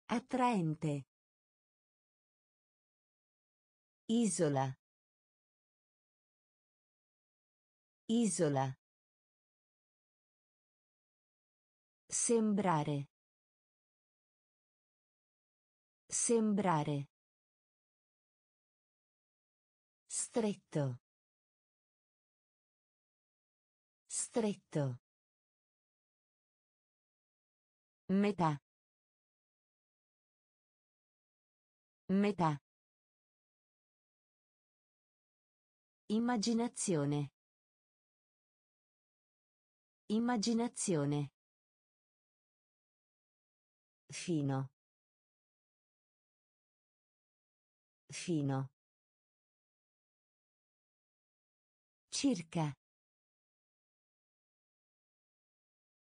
Attraente. Isola. Isola. Sembrare. Sembrare. Stretto. Stretto. Metà. Metà. Immaginazione. Immaginazione. Fino. Fino. Circa.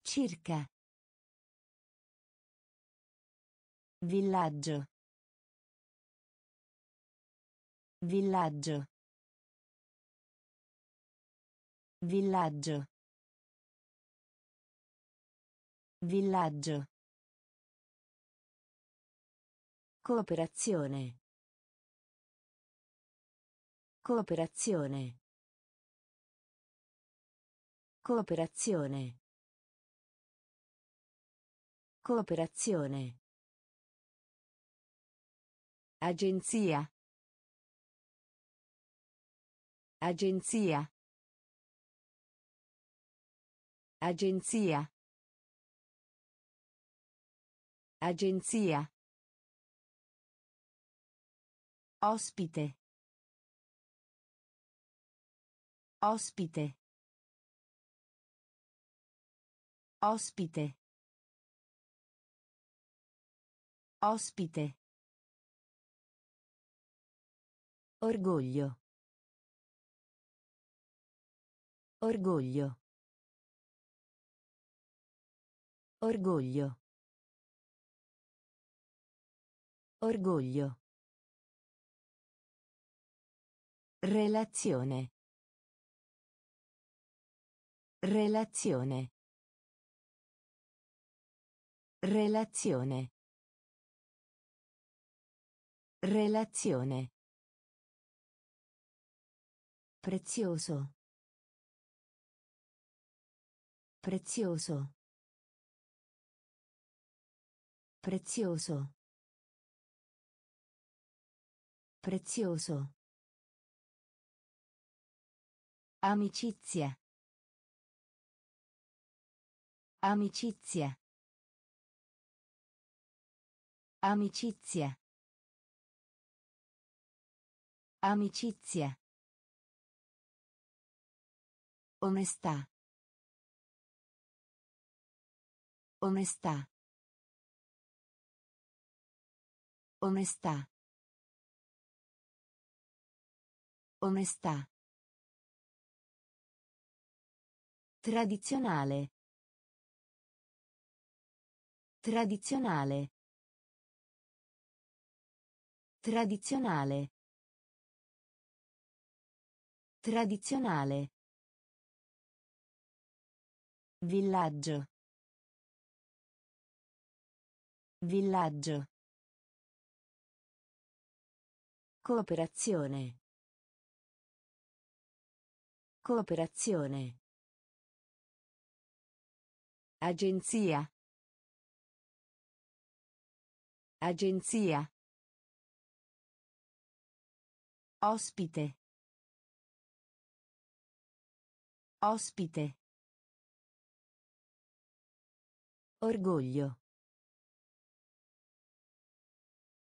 Circa. Villaggio. Villaggio. Villaggio. Villaggio. Cooperazione. Cooperazione. Cooperazione. Cooperazione. Agenzia. Agenzia. Agenzia. Agenzia. Ospite. Ospite. Ospite. Ospite. Orgoglio. Orgoglio. Orgoglio. Orgoglio. Relazione. Relazione. Relazione. Relazione. Prezioso. Prezioso. Prezioso. Prezioso. Amicizia. Amicizia. Amicizia. Amicizia. Onestà. Onestà. Onestà. Onestà. Tradizionale. Tradizionale. Tradizionale. Tradizionale. Villaggio. Villaggio. Cooperazione. Cooperazione. Agenzia. Agenzia. Ospite. Ospite. Orgoglio.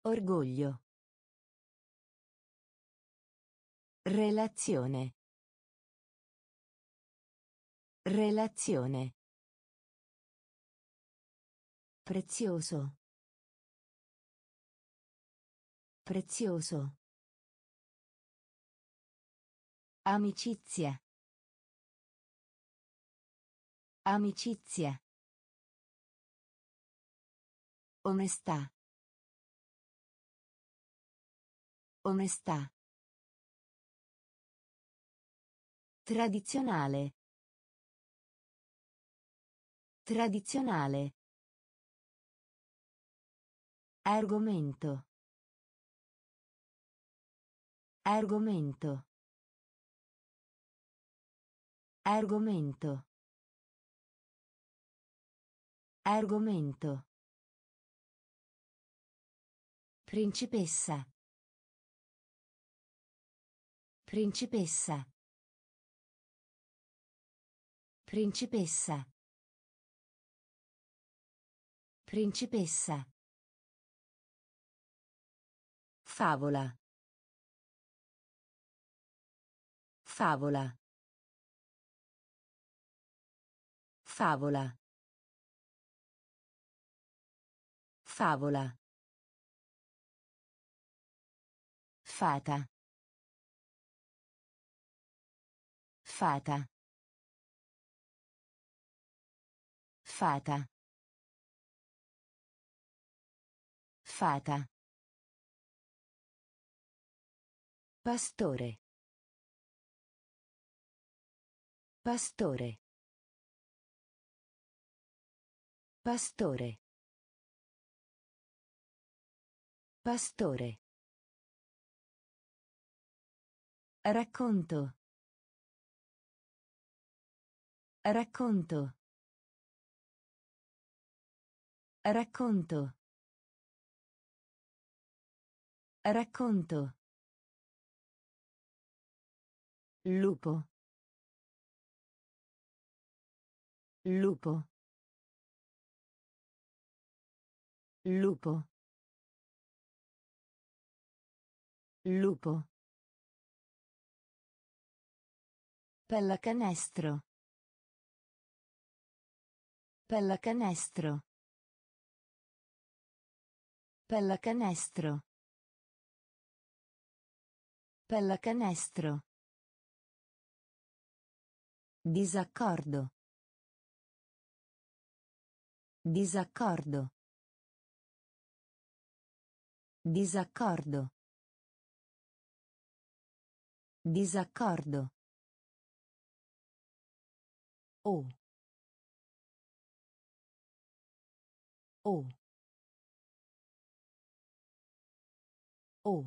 Orgoglio. Relazione. Relazione. Prezioso. Prezioso. Amicizia. Amicizia. Onestà. Onestà. Tradizionale. Tradizionale. Argomento. Argomento. Argomento. Argomento. Principessa. Principessa. Principessa. Principessa. Favola. Favola. Favola. Favola. Fata. Fata. Fata. Fata. Pastore. Pastore. Pastore. Pastore. Racconto. Racconto. Racconto. Racconto. Lupo. Lupo. Lupo. Lupo. Pallacanestro. Pallacanestro. Pallacanestro. Pallacanestro. Disaccordo. Disaccordo. Disaccordo. Disaccordo. O. O. O.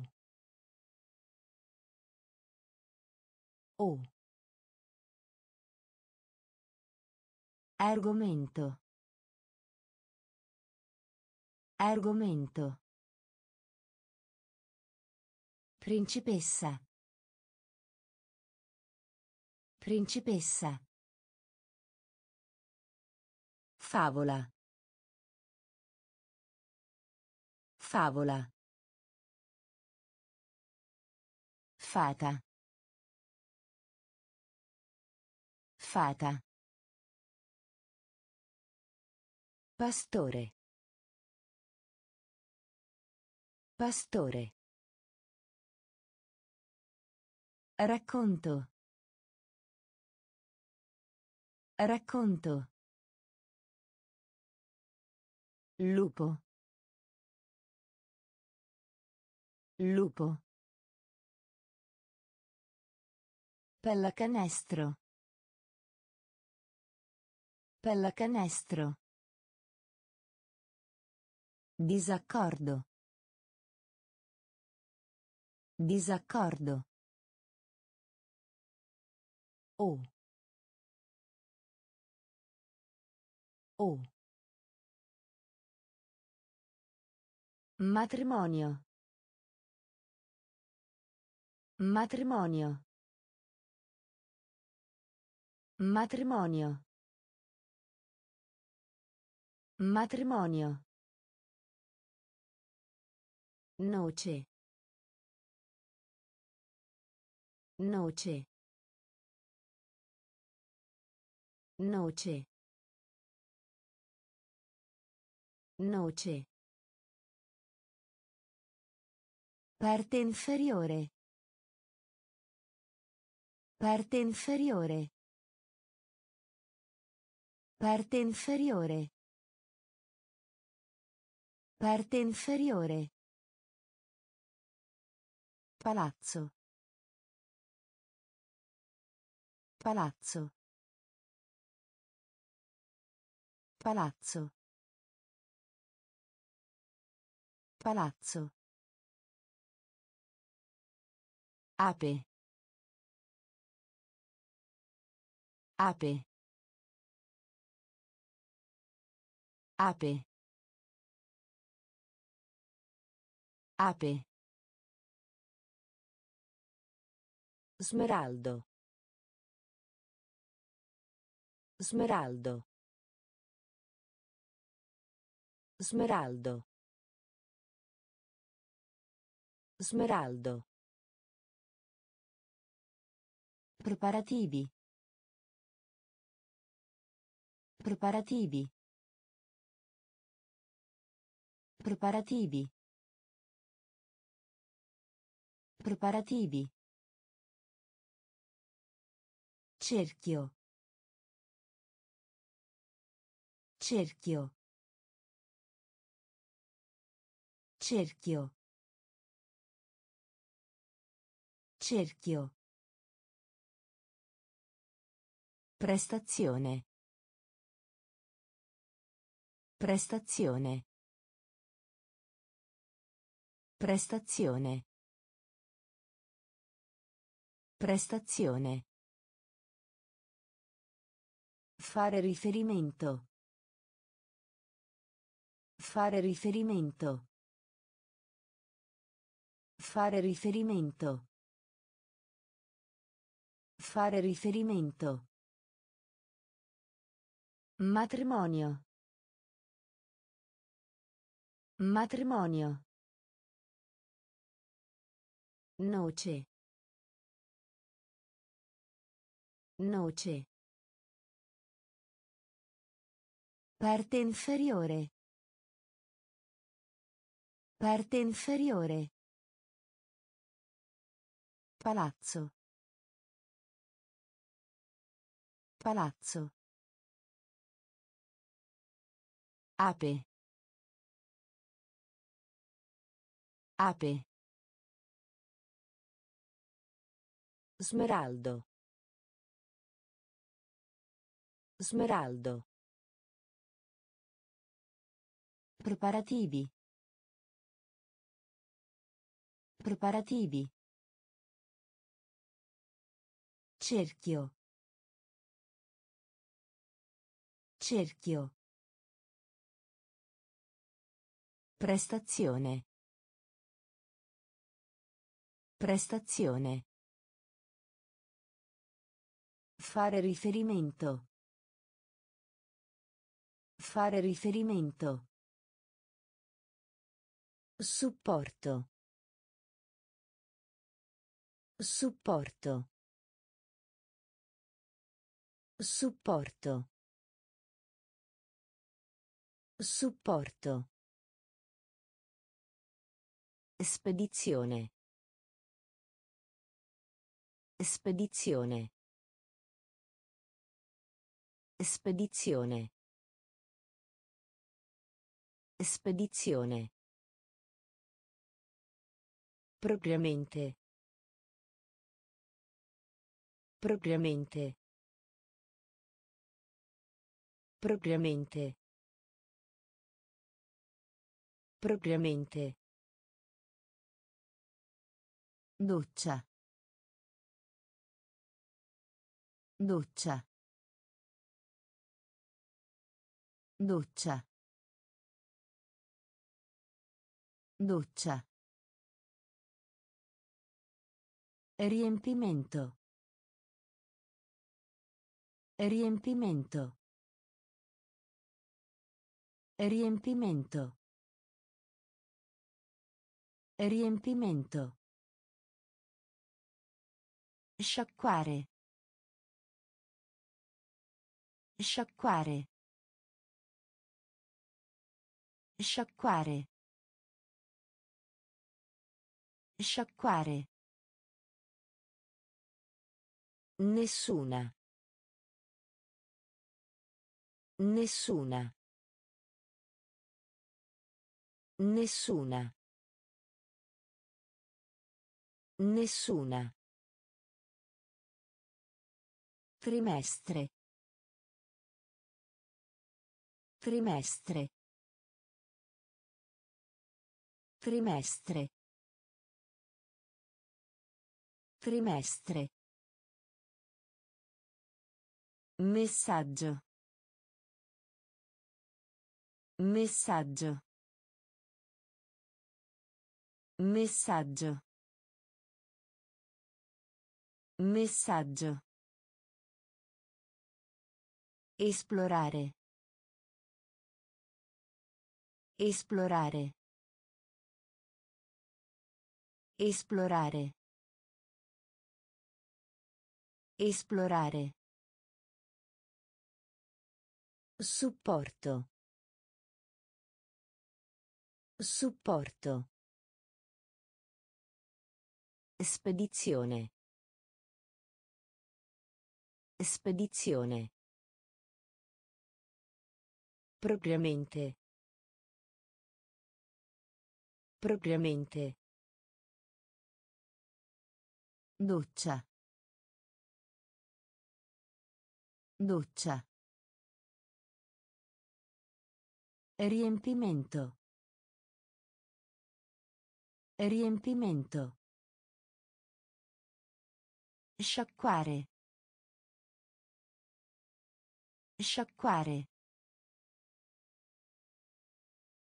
O. Argomento. Argomento. Principessa. Principessa. Favola. Favola. Fata. Fata. Pastore. Pastore. Racconto. Racconto. Lupo. Lupo. Pallacanestro. Pallacanestro. Disaccordo. Disaccordo. O. O. Matrimonio. Matrimonio. Matrimonio. Matrimonio. Noce. Noce. Noce. Noce. Parte inferiore. Parte inferiore. Parte inferiore. Parte inferiore. Palazzo. Palazzo. Palazzo. Palazzo. Ape. Ape. Ape. Ape. Smeraldo. Smeraldo. Smeraldo. Smeraldo. Preparativi. Preparativi. Preparativi. Preparativi. Cerchio. Cerchio. Cerchio. Cerchio. Prestazione. Prestazione. Prestazione. Prestazione. Fare riferimento. Fare riferimento. Fare riferimento. Fare riferimento. Matrimonio. Matrimonio. Noce. Noce. Parte inferiore. Parte inferiore. Palazzo. Palazzo. Ape. Ape. Smeraldo. Smeraldo. Preparativi. Preparativi. Cerchio. Cerchio. Prestazione. Prestazione. Fare riferimento. Fare riferimento. Supporto. Supporto. Supporto. Supporto. Spedizione. Spedizione. Spedizione. Spedizione. Propriamente. Propriamente. Propriamente. Propriamente. Doccia. Doccia. Doccia. Doccia. Riempimento. Riempimento. Riempimento. Riempimento. Sciacquare. Sciacquare. Sciacquare. Sciacquare. Nessuna. Nessuna. Nessuna. Nessuna. Trimestre. Trimestre. Trimestre. Trimestre. Messaggio. Messaggio. Messaggio. Messaggio. Esplorare. Esplorare. Esplorare. Esplorare. Supporto. Supporto. Spedizione. Spedizione. Propriamente. Propriamente. Doccia. Doccia. Riempimento. Riempimento. Sciacquare. Sciacquare.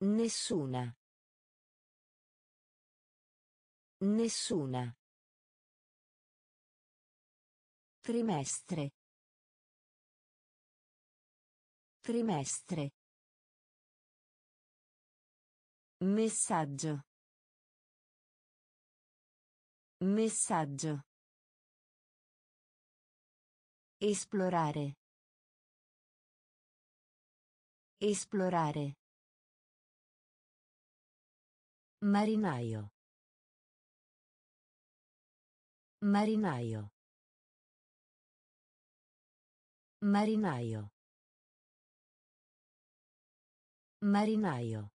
Nessuna. Nessuna. Trimestre. Trimestre. Messaggio. Messaggio. Esplorare. Esplorare. Marinaio. Marinaio. Marinaio. Marinaio.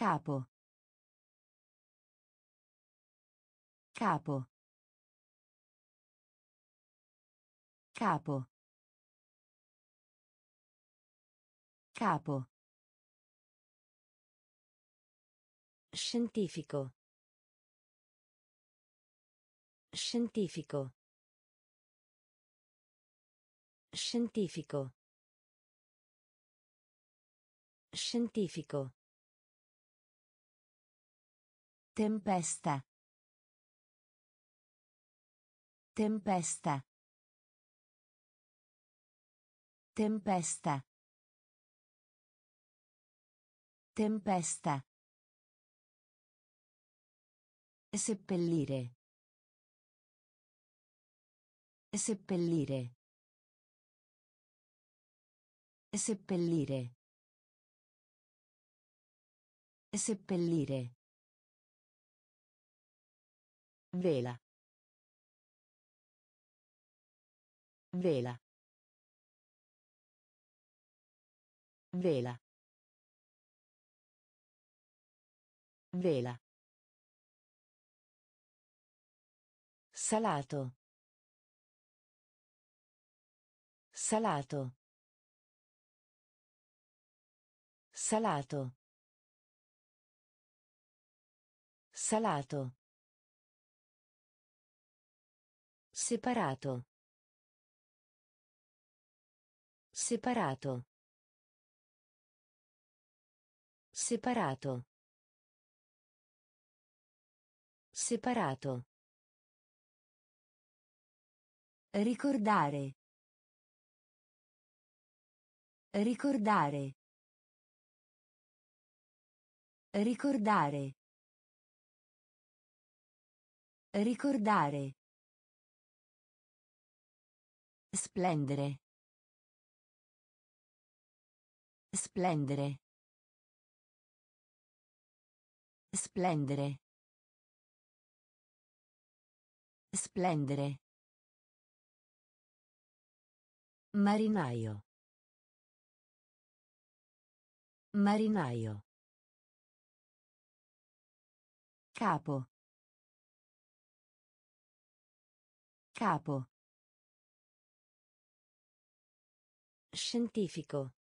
Capo. Capo. Capo. Capo. Scientifico. Scientifico. Scientifico. Scientifico. Tempesta. Tempesta. Tempesta. Tempesta. Seppellire. Seppellire. Seppellire. Seppellire. Vela. Vela. Vela. Vela. Salato. Salato. Salato. Salato. Separato. Separato. Separato. Separato. Ricordare. Ricordare. Ricordare. Ricordare. Splendere. Splendere. Splendere. Splendere. Marinaio. Marinaio. Capo. Capo. Scientifico.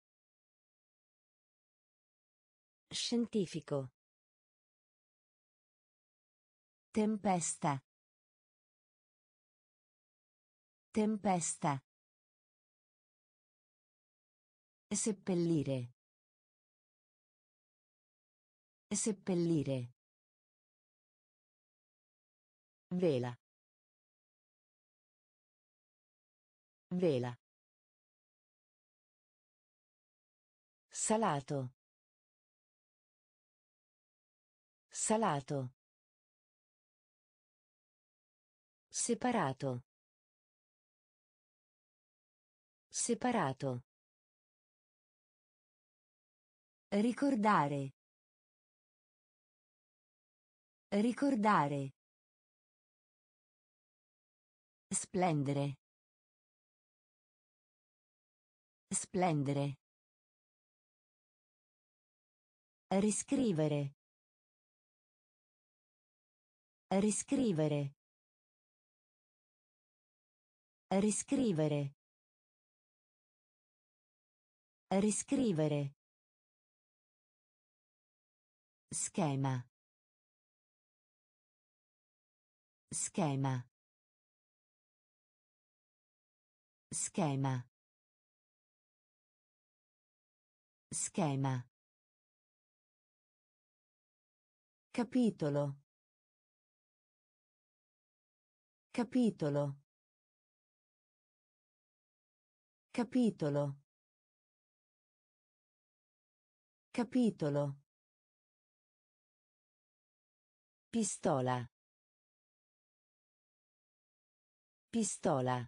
Scientifico. Tempesta. Tempesta. Seppellire. Seppellire. Vela. Vela. Salato. Salato. Separato. Separato. Ricordare. Ricordare. Splendere. Splendere. Riscrivere. Riscrivere. Riscrivere. Riscrivere. Schema. Schema. Schema. Schema. Capitolo. Capitolo. Capitolo. Capitolo. Pistola. Pistola.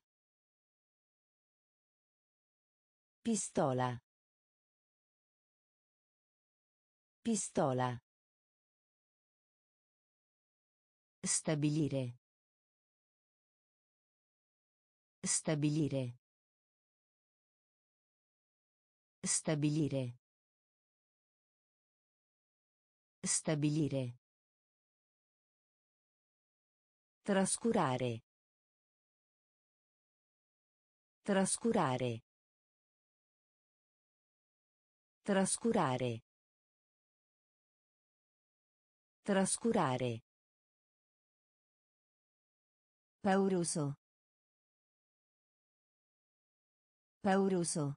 Pistola. Pistola. Stabilire. Stabilire. Stabilire. Stabilire. Trascurare. Trascurare. Trascurare. Trascurare. Pauroso. Pauroso.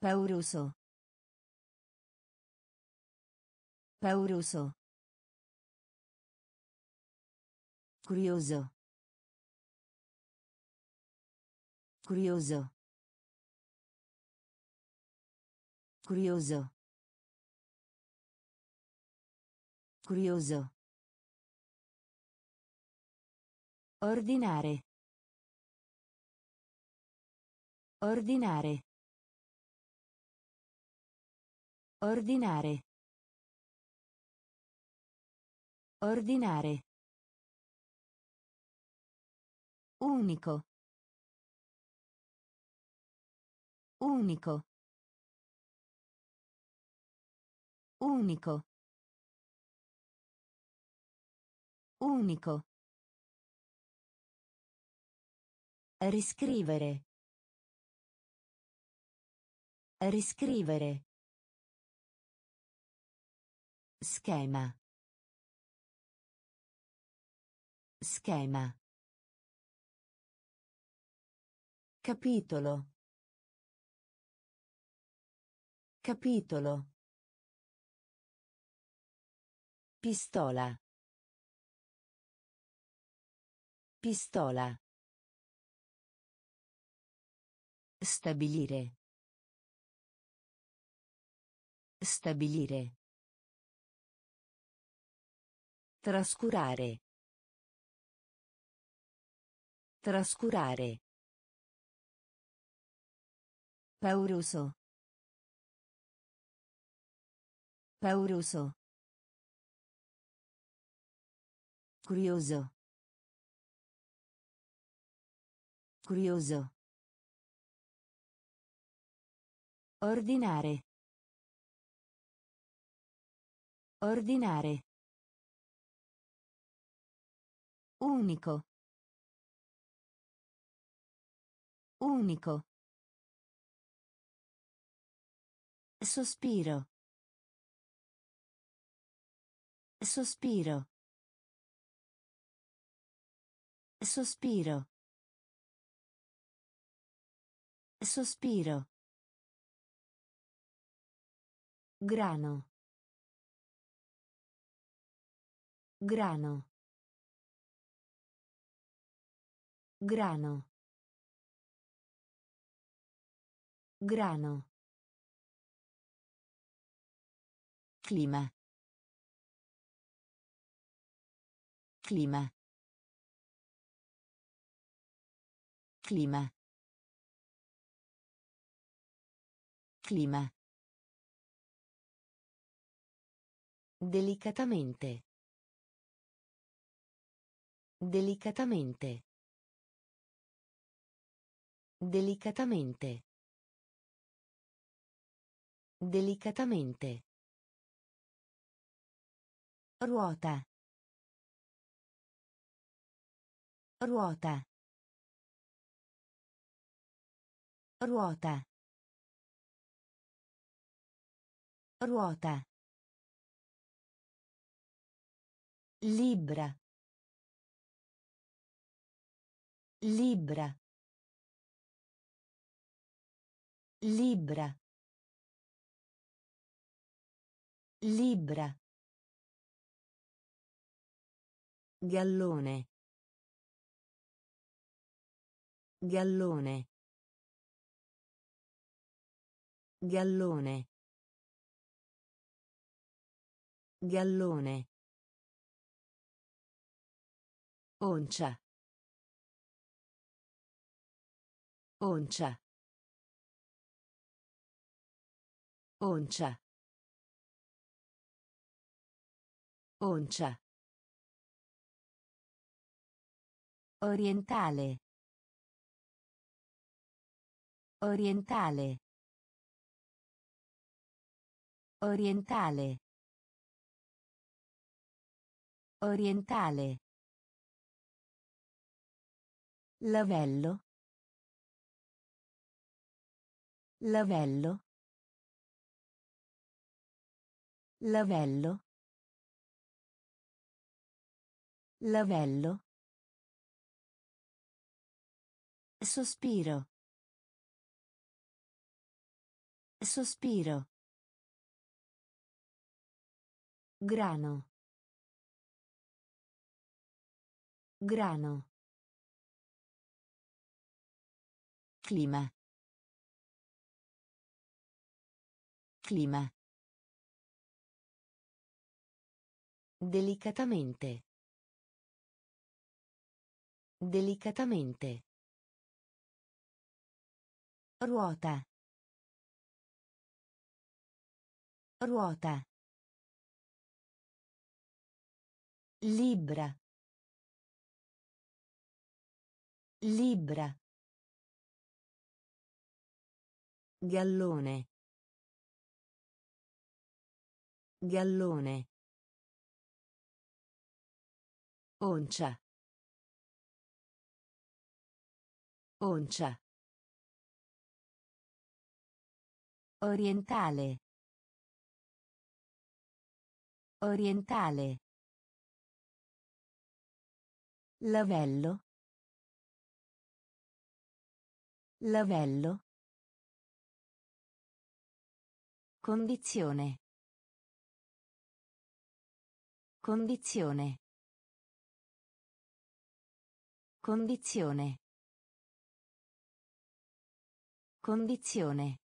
Pauroso. Pauroso. Curioso. Curioso. Curioso. Curioso. Ordinare. Ordinare. Ordinare. Ordinare. Unico. Unico. Unico. Unico. Riscrivere. Riscrivere. Schema. Schema. Capitolo. Capitolo. Pistola. Pistola. Stabilire. Stabilire. Trascurare. Trascurare. Pauroso. Pauroso. Curioso. Curioso. Ordinare. Ordinare. Unico. Unico. Sospiro. Sospiro. Sospiro. Sospiro. Grano. Grano. Grano. Grano. Clima. Clima. Clima. Clima. Delicatamente. Delicatamente. Delicatamente. Delicatamente. Ruota. Ruota. Ruota. Ruota. Libra. Libra. Libra. Libra. Gallone. Gallone. Gallone. Gallone. Oncia. Oncia. Oncia. Oncia. Orientale. Orientale. Orientale. Orientale. Lavello. Lavello. Lavello. Lavello. Sospiro. Sospiro. Grano. Grano. Clima. Clima. Delicatamente. Delicatamente. Ruota. Ruota. Libra. Libra. Gallone. Gallone. Oncia. Oncia. Orientale. Orientale. Lavello. Lavello. Condizione. Condizione. Condizione. Condizione.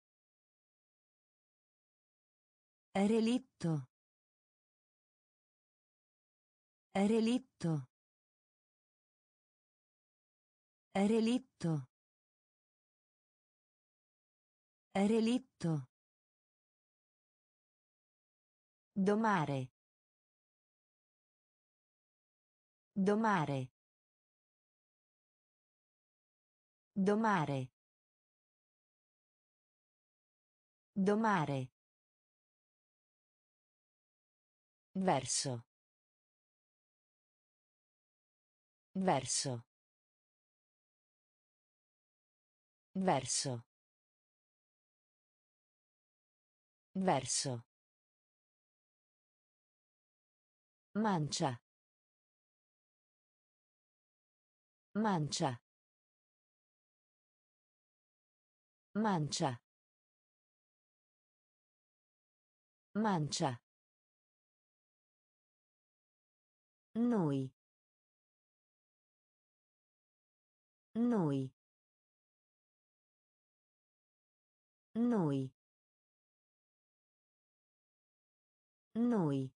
Relitto. Relitto. Relitto. Relitto. Domare. Domare. Domare. Domare. Verso. Verso. Verso. Verso. Mancia. Mancia. Mancia. Mancia. Noi. Noi. Noi. Noi.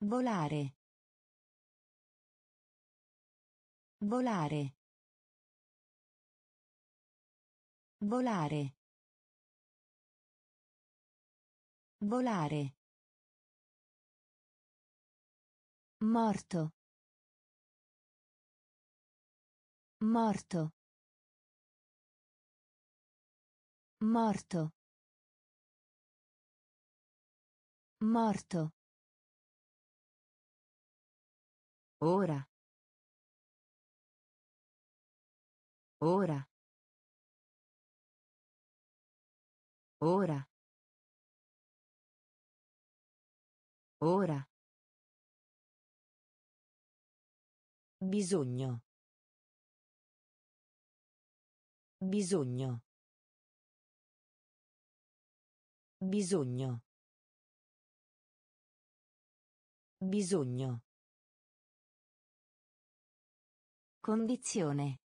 Volare. Volare. Volare. Volare. Morto. Morto. Morto. Morto. Ora. Ora. Ora. Ora. Bisogno. Bisogno. Bisogno. Bisogno. Condizione.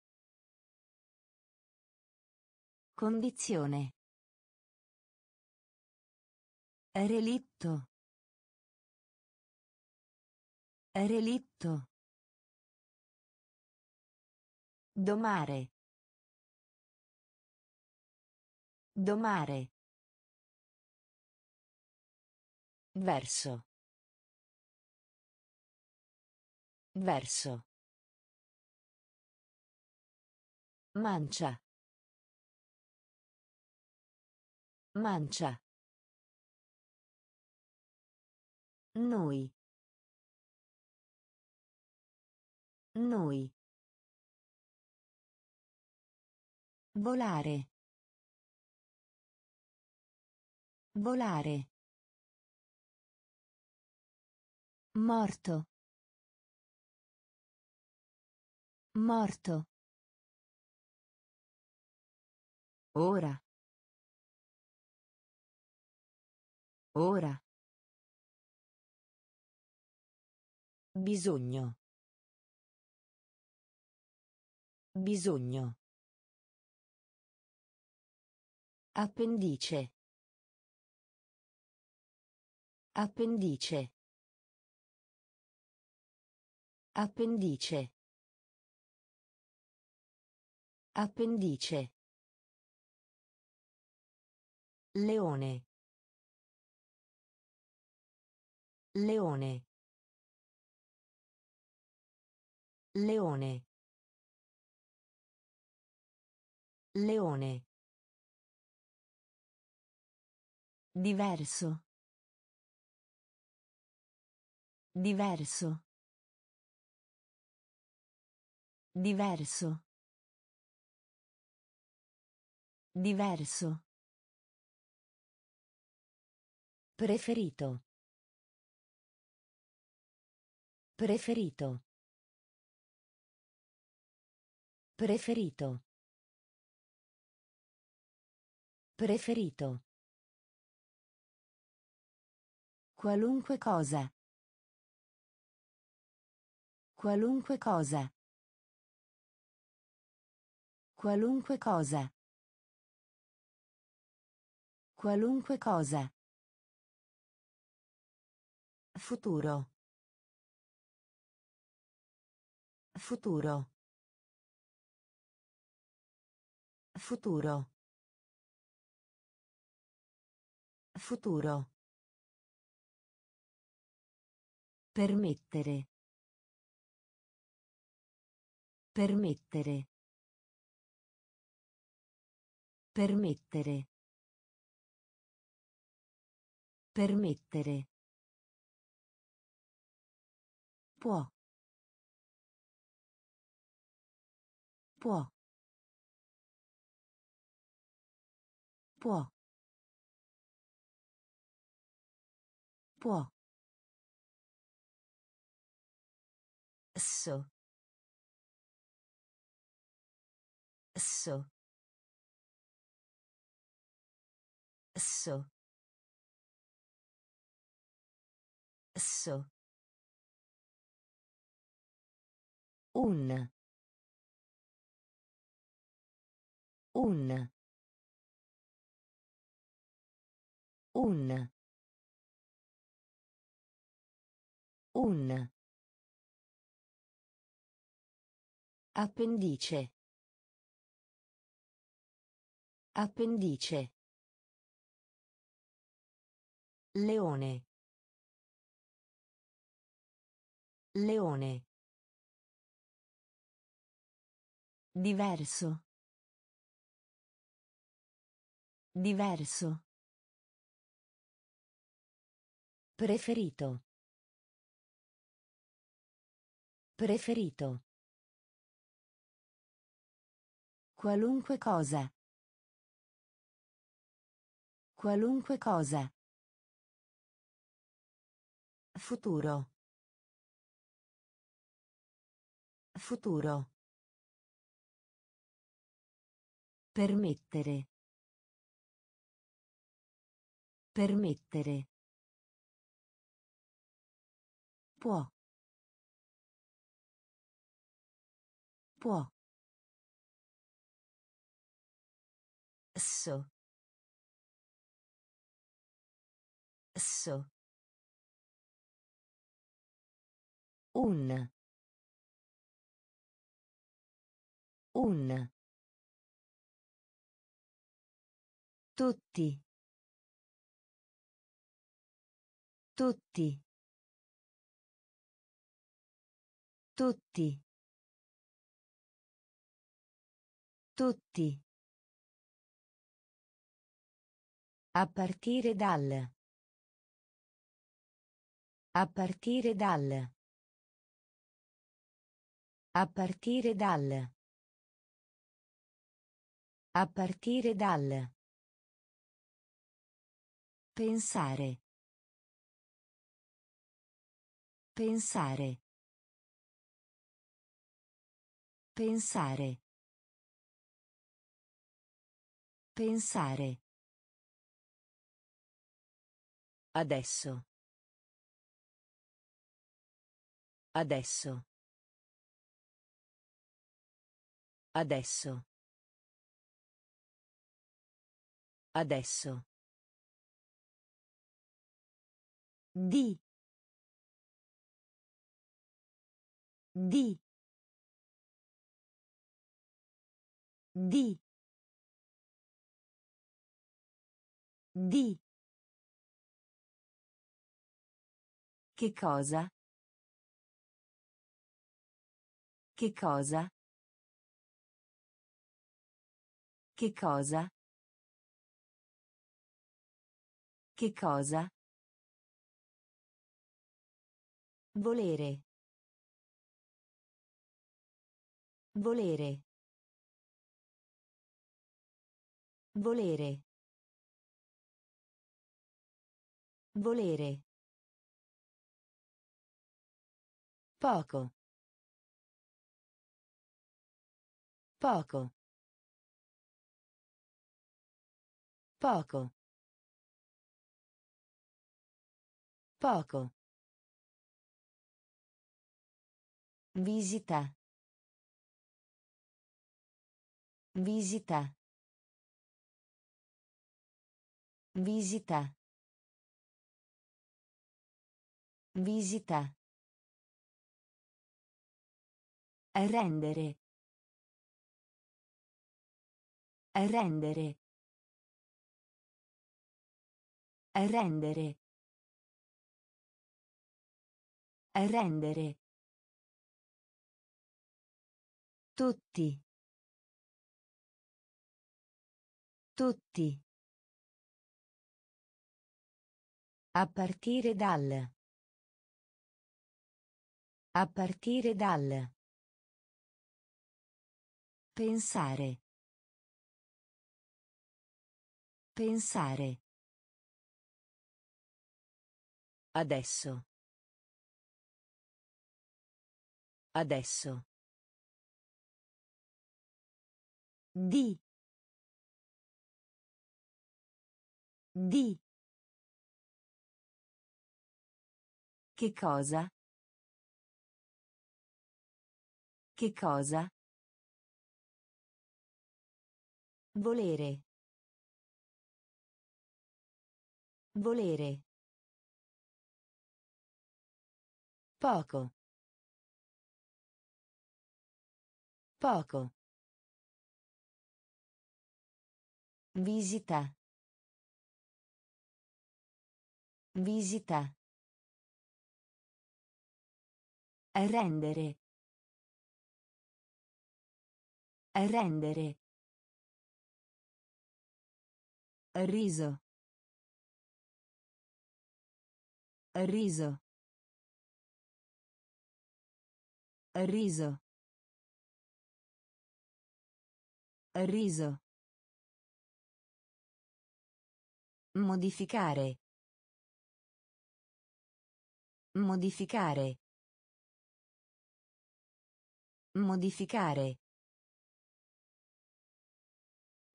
Condizione. Relitto. Relitto. Domare. Domare. Verso. Verso. Mancia. Mancia. Noi. Noi. Volare. Volare. Morto. Morto. Ora. Ora. Bisogno. Bisogno. Appendice. Appendice. Appendice. Appendice. Leone. Leone. Leone. Leone. Diverso. Diverso. Diverso. Diverso. Preferito. Preferito. Preferito. Preferito. Qualunque cosa. Qualunque cosa. Qualunque cosa. Qualunque cosa. Futuro. Futuro. Futuro. Futuro. Permettere. Permettere. Permettere. Permettere. Può. Può. Può. Può. So. So. So. So. Un. Un. Un. Un. Appendice. Appendice. Leone. Leone. Diverso. Diverso. Preferito. Preferito. Qualunque cosa. Qualunque cosa. Futuro. Futuro. Permettere. Permettere. Può. Può. So. So. Un. Un. Tutti. Tutti. Tutti. Tutti. A partire dal. A partire dal. A partire dal. A partire dal. Pensare. Pensare. Pensare. Pensare. Adesso. Adesso. Adesso. Adesso. Di. Di. Di. Di. Che cosa? Che cosa? Che cosa? Che cosa? Volere. Volere. Volere. Volere. Poco. Poco. Poco. Poco. Visita. Visita. Visita. Visita. Rendere. Rendere. Rendere. Rendere. Tutti. Tutti. A partire dal. A partire dal. Pensare. Pensare. Adesso. Adesso. Di. Di. Che cosa? Che cosa? Volere. Volere. Poco. Poco. Visita. Visita. Rendere. Rendere. Riso. Riso. Riso. Riso. Modificare. Modificare. Modificare.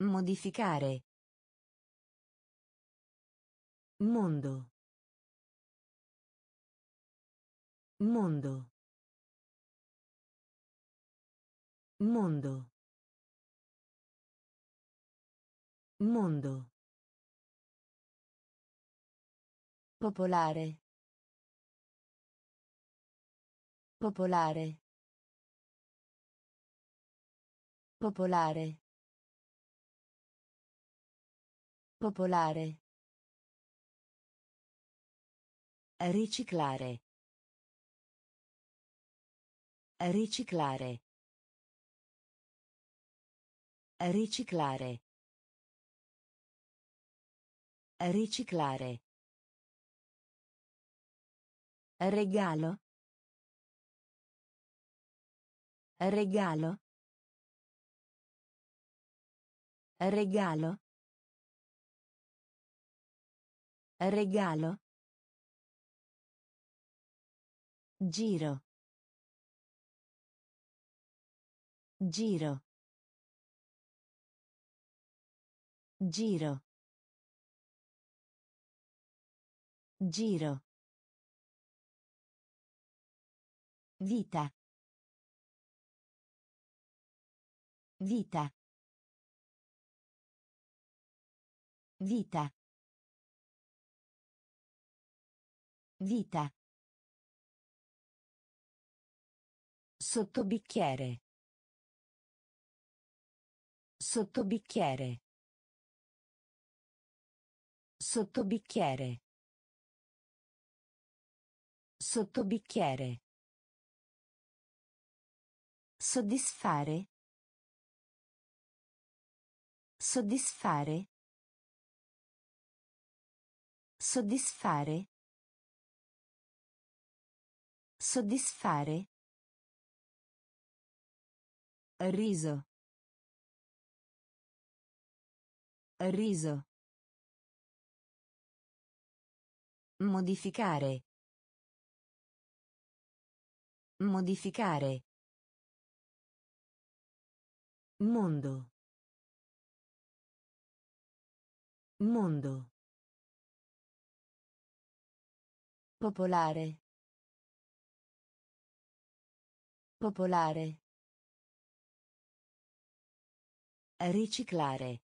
Modificare. Mondo. Mondo. Mondo. Mondo. Popolare. Popolare. Popolare. Popolare. Riciclare. Riciclare. Riciclare. Riciclare. Regalo. Regalo. Regalo. Regalo. Giro. Giro. Giro. Giro. Vita. Vita. Vita. Vita. Sottobicchiere. Sottobicchiere. Sottobicchiere. Sottobicchiere. Soddisfare. Soddisfare. Soddisfare. Soddisfare. Riso. Riso. Modificare. Modificare. Mondo. Mondo. Popolare. Popolare. Riciclare.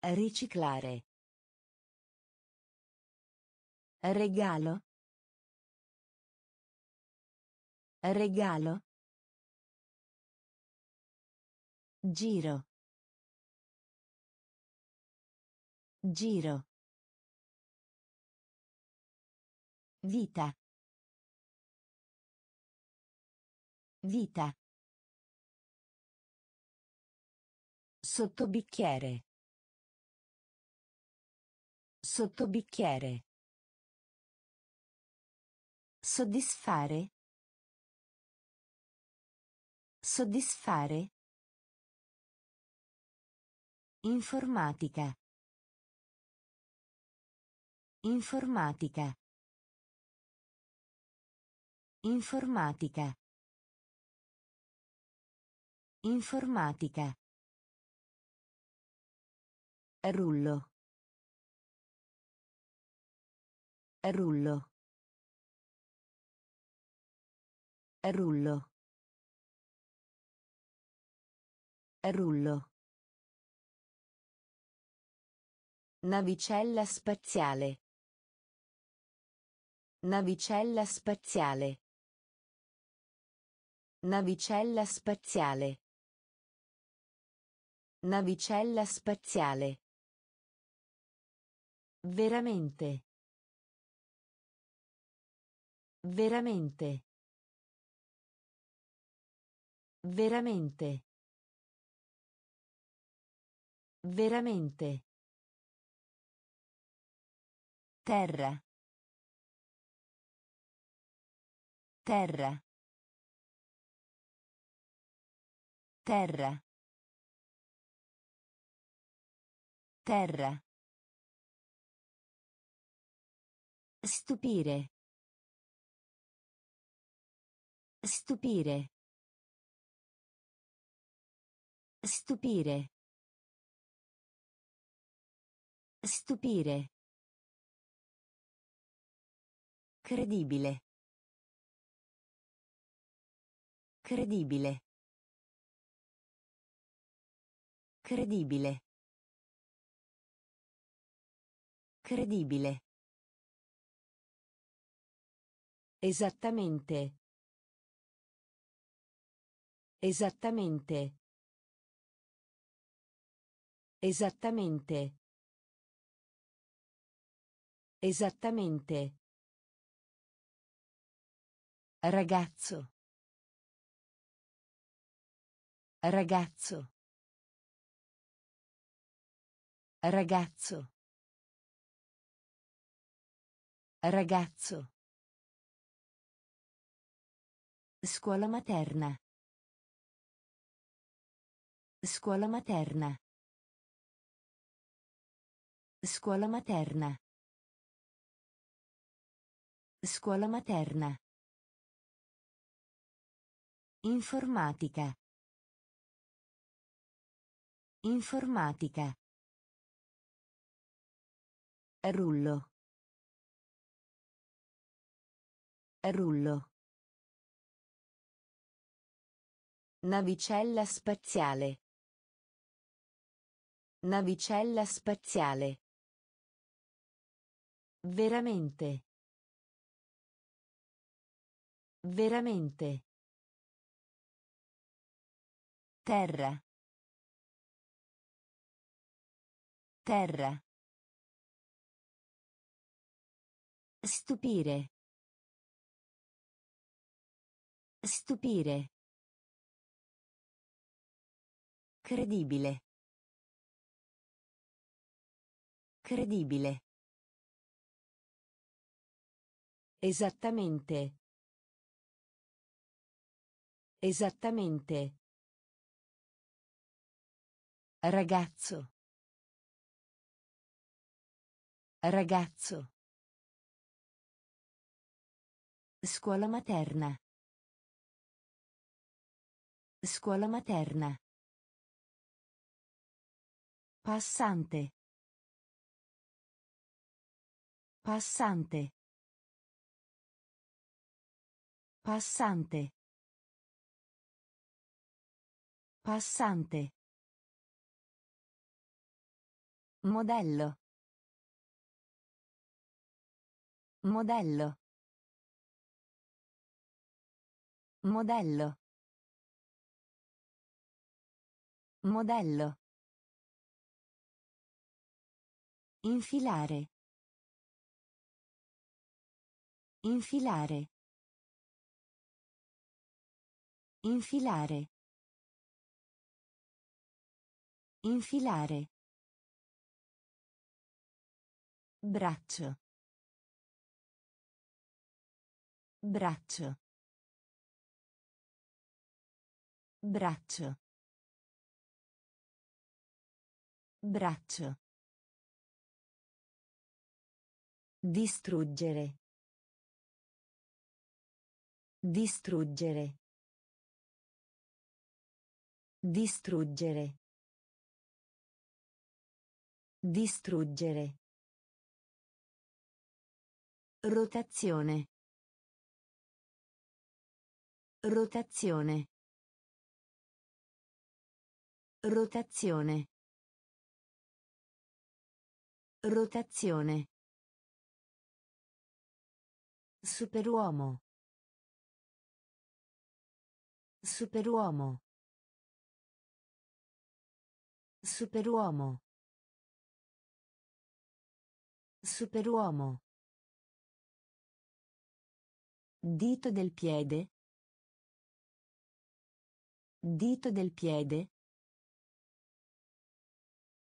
Riciclare. Regalo. Regalo. Giro. Giro. Vita. Vita. Sottobicchiere. Sottobicchiere. Soddisfare. Soddisfare. Informatica. Informatica. Informatica. Informatica. Rullo. Rullo. Rullo. Rullo. Navicella spaziale. Navicella spaziale. Navicella spaziale. Navicella spaziale. Veramente. Veramente. Veramente. Veramente. Terra. Terra. Terra. Terra. Stupire. Stupire. Stupire. Stupire. Credibile. Credibile. Credibile. Credibile. Esattamente. Esattamente. Esattamente. Esattamente. Ragazzo. Ragazzo. Ragazzo. Ragazzo. Scuola materna. Scuola materna. Scuola materna. Scuola materna. Informatica. Informatica. Rullo. Rullo. Navicella spaziale. Navicella spaziale. Veramente. Veramente. Terra. Terra. Stupire. Stupire. Credibile. Credibile. Esattamente. Esattamente. Ragazzo. Ragazzo. Scuola materna. Scuola materna. Passante. Passante. Passante. Passante. Modello. Modello. Modello. Modello. Infilare. Infilare. Infilare. Infilare. Braccio. Braccio. Braccio. Braccio. Distruggere. Distruggere. Distruggere. Distruggere. Rotazione. Rotazione. Rotazione. Rotazione. Superuomo. Superuomo. Superuomo. Superuomo. Dito del piede. Dito del piede.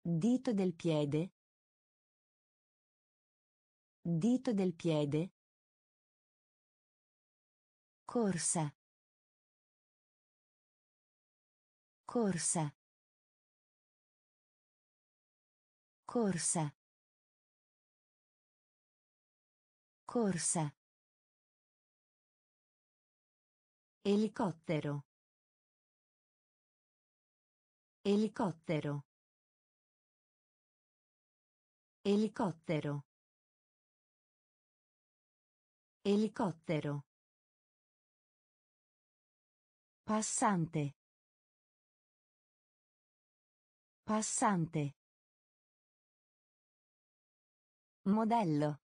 Dito del piede. Dito del piede. Corsa. Corsa. Corsa. Corsa. Elicottero. Elicottero. Elicottero. Elicottero. Passante. Passante. Modello.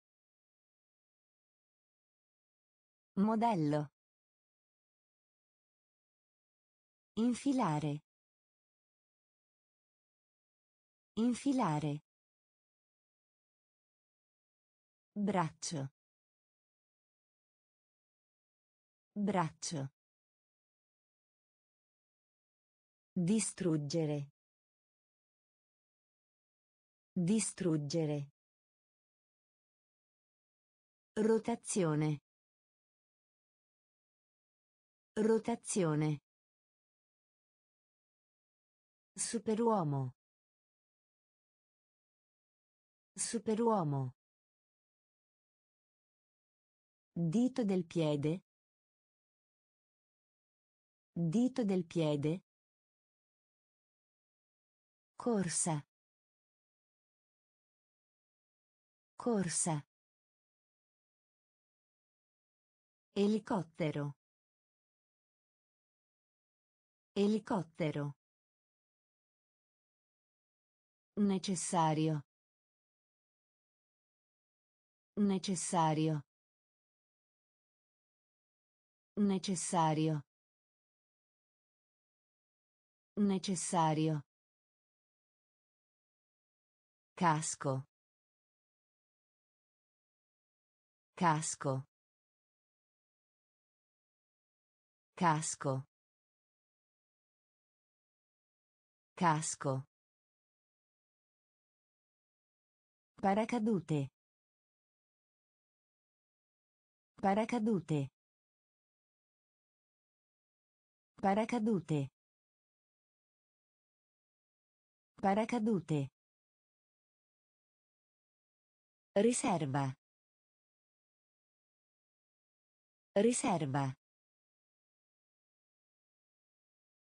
Modello. Infilare. Infilare. Braccio. Braccio. Distruggere. Distruggere. Rotazione. Rotazione. Superuomo. Superuomo. Dito del piede. Dito del piede. Corsa. Corsa. Elicottero. Elicottero. Necessario. Necessario. Necessario. Necessario. Casco. Casco. Casco. Casco. Paracadute. Paracadute. Paracadute. Paracadute. Riserva. Riserva.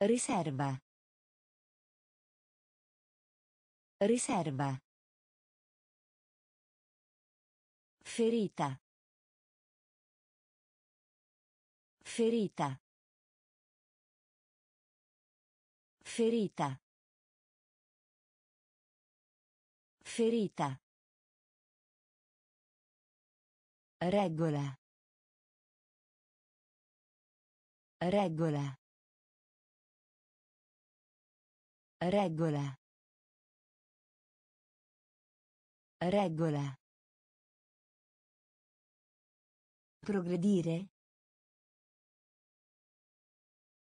Riserva. Riserva. Ferita. Ferita. Ferita. Ferita. Regola. Regola. Regola. Regola. Progredire.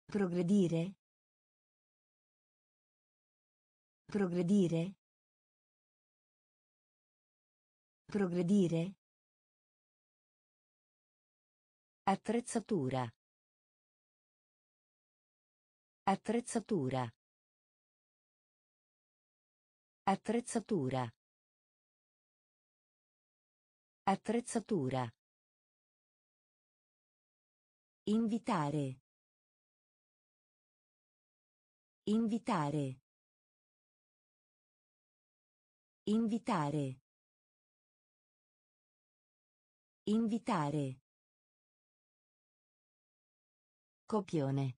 Progredire. Progredire. Progredire. Attrezzatura. Attrezzatura. Attrezzatura. Attrezzatura. Invitare. Invitare. Invitare. Invitare. Copione.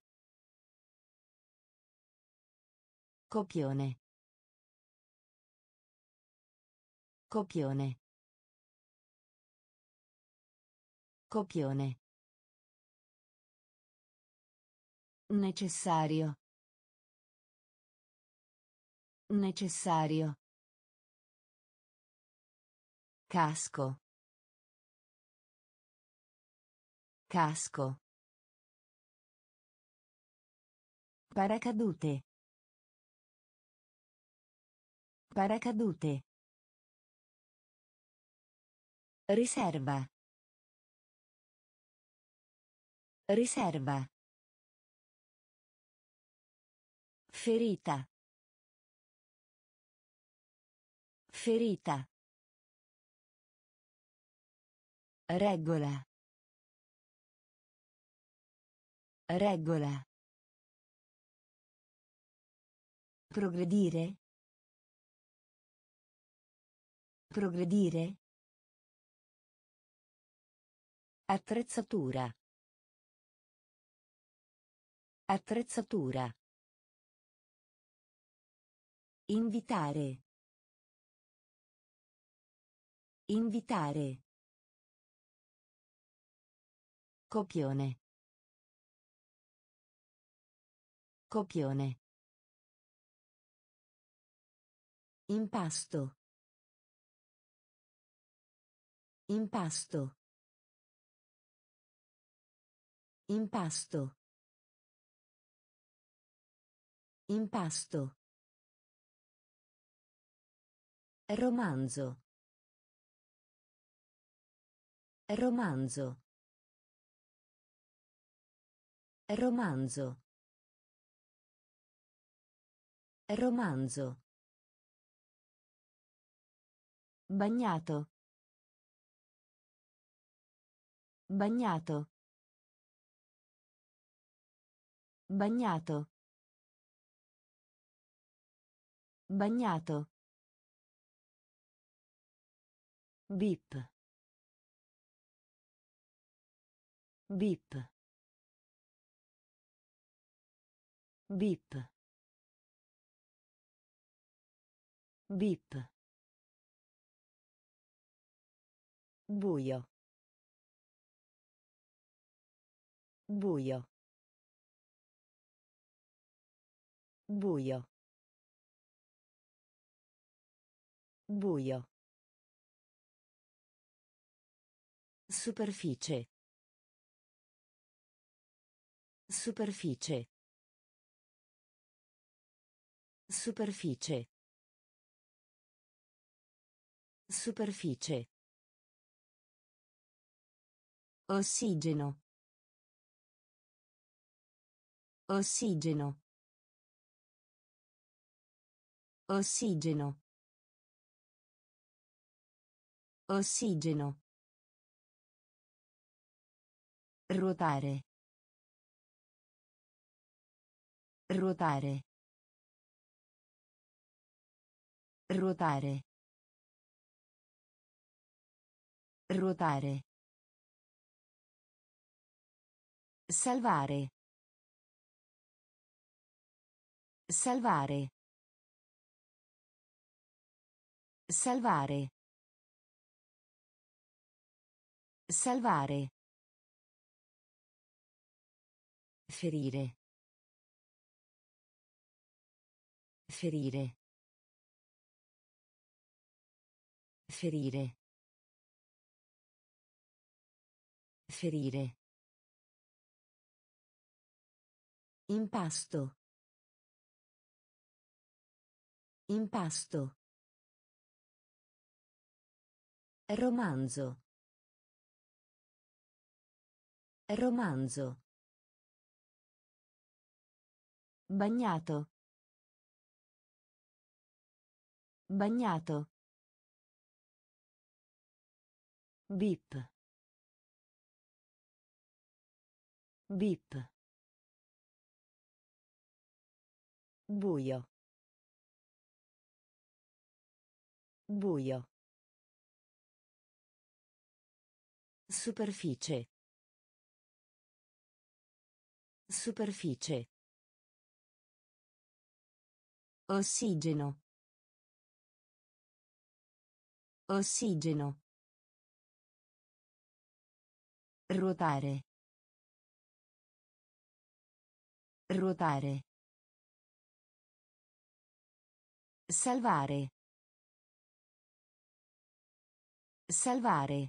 Copione. Copione. Copione. Necessario. Necessario. Casco. Casco. Paracadute. Paracadute. Riserva. Riserva. Ferita. Ferita. Regola. Regola. Progredire. Progredire. Attrezzatura. Attrezzatura. Invitare. Invitare. Copione. Copione. Impasto. Impasto. Impasto. Impasto. Romanzo. Romanzo. Romanzo. Romanzo. Bagnato. Bagnato. Bagnato. Bagnato. Bip. Bip. Bip. Bip. Buio. Buio. Buio. Buio. Superficie. Superficie. Superficie. Superficie. Ossigeno. Ossigeno. Ossigeno. Ossigeno. Ruotare. Ruotare. Ruotare. Ruotare. Salvare. Salvare. Salvare. Salvare. Ferire. Ferire. Ferire. Ferire. Impasto. Impasto. Romanzo. Romanzo. Bagnato. Bagnato. Bip. Bip. Buio. Buio. Superficie. Superficie. Ossigeno. Ossigeno. Ruotare. Ruotare. Salvare. Salvare.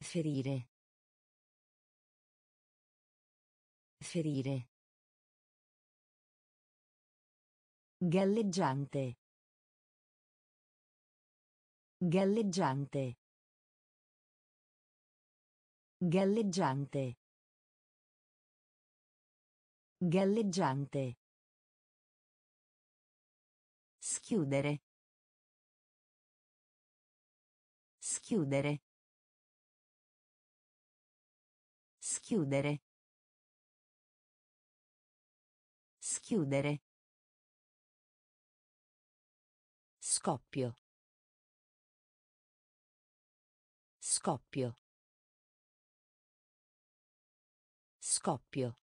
Ferire. Ferire. Galleggiante. Galleggiante. Galleggiante. Galleggiante. Schiudere. Schiudere. Schiudere. Schiudere. Scoppio. Scoppio. Scoppio.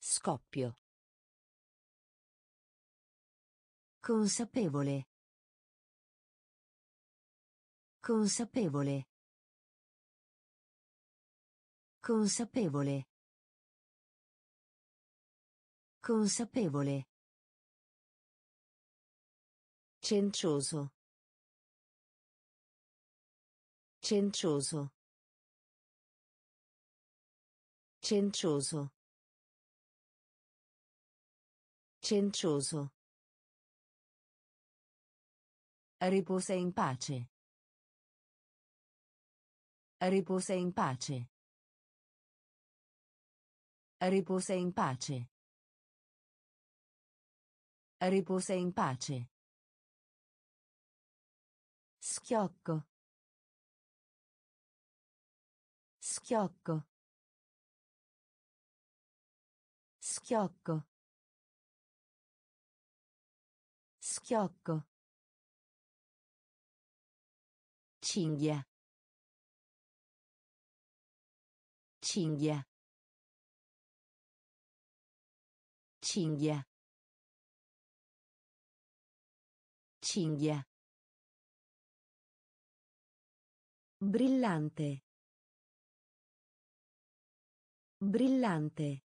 Scoppio. Consapevole. Consapevole. Consapevole. Consapevole. Cencioso. Cencioso. Cencioso. Cencioso. Riposa in pace. Riposa in pace. Riposa in pace. Riposa in pace. Schiocco. Schiocco. Schiocco. Schiocco. Cinghia. Cinghia. Cinghia. Cinghia. Brillante. Brillante.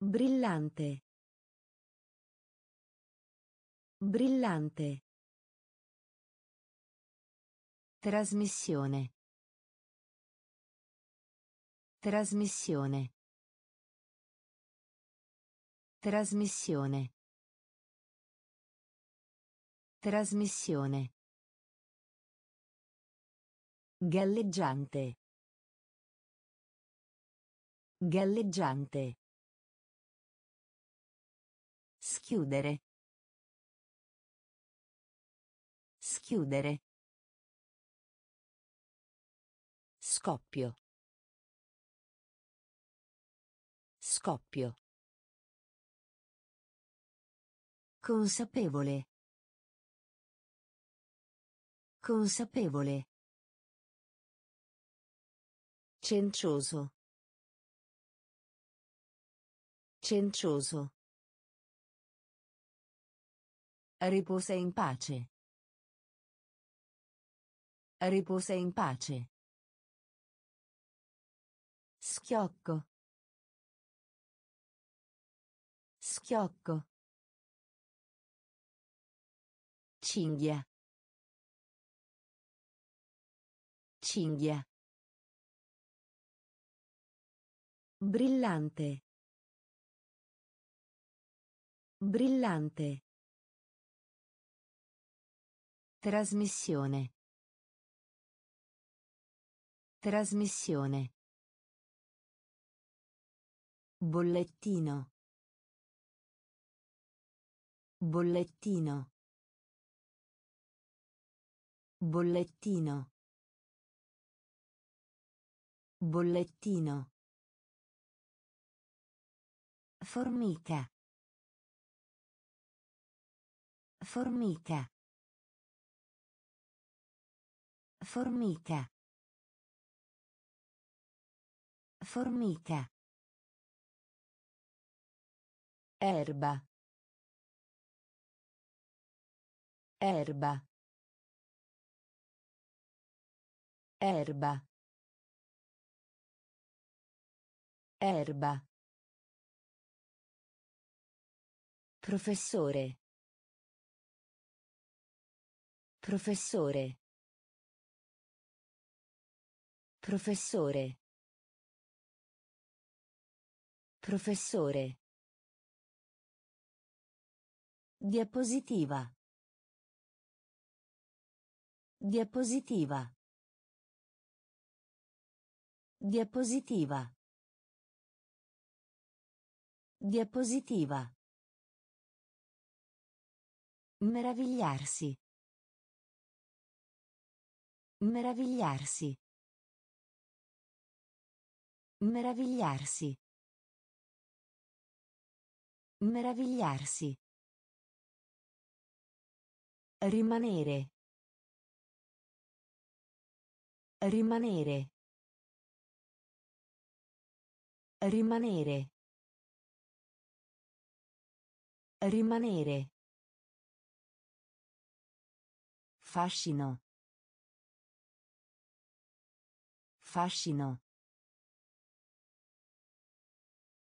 Brillante. Brillante. Trasmissione. Trasmissione. Trasmissione. Trasmissione. Galleggiante. Galleggiante. Schiudere. Schiudere. Scoppio. Scoppio. Consapevole. Consapevole. Cencioso. Cencioso. Riposa in pace. Riposa in pace. Schiocco. Schiocco. Cinghia. Cinghia. Brillante. Brillante. Trasmissione. Trasmissione. Bollettino. Bollettino. Bollettino. Bollettino. Formica. Formica. Formica. Formica. Erba. Erba. Erba. Erba. Professore. Professore. Professore. Professore. Diapositiva. Diapositiva. Diapositiva. Diapositiva. Meravigliarsi. Meravigliarsi. Meravigliarsi. Meravigliarsi. Rimanere. Rimanere. Rimanere. Rimanere. Fascino. Fascino.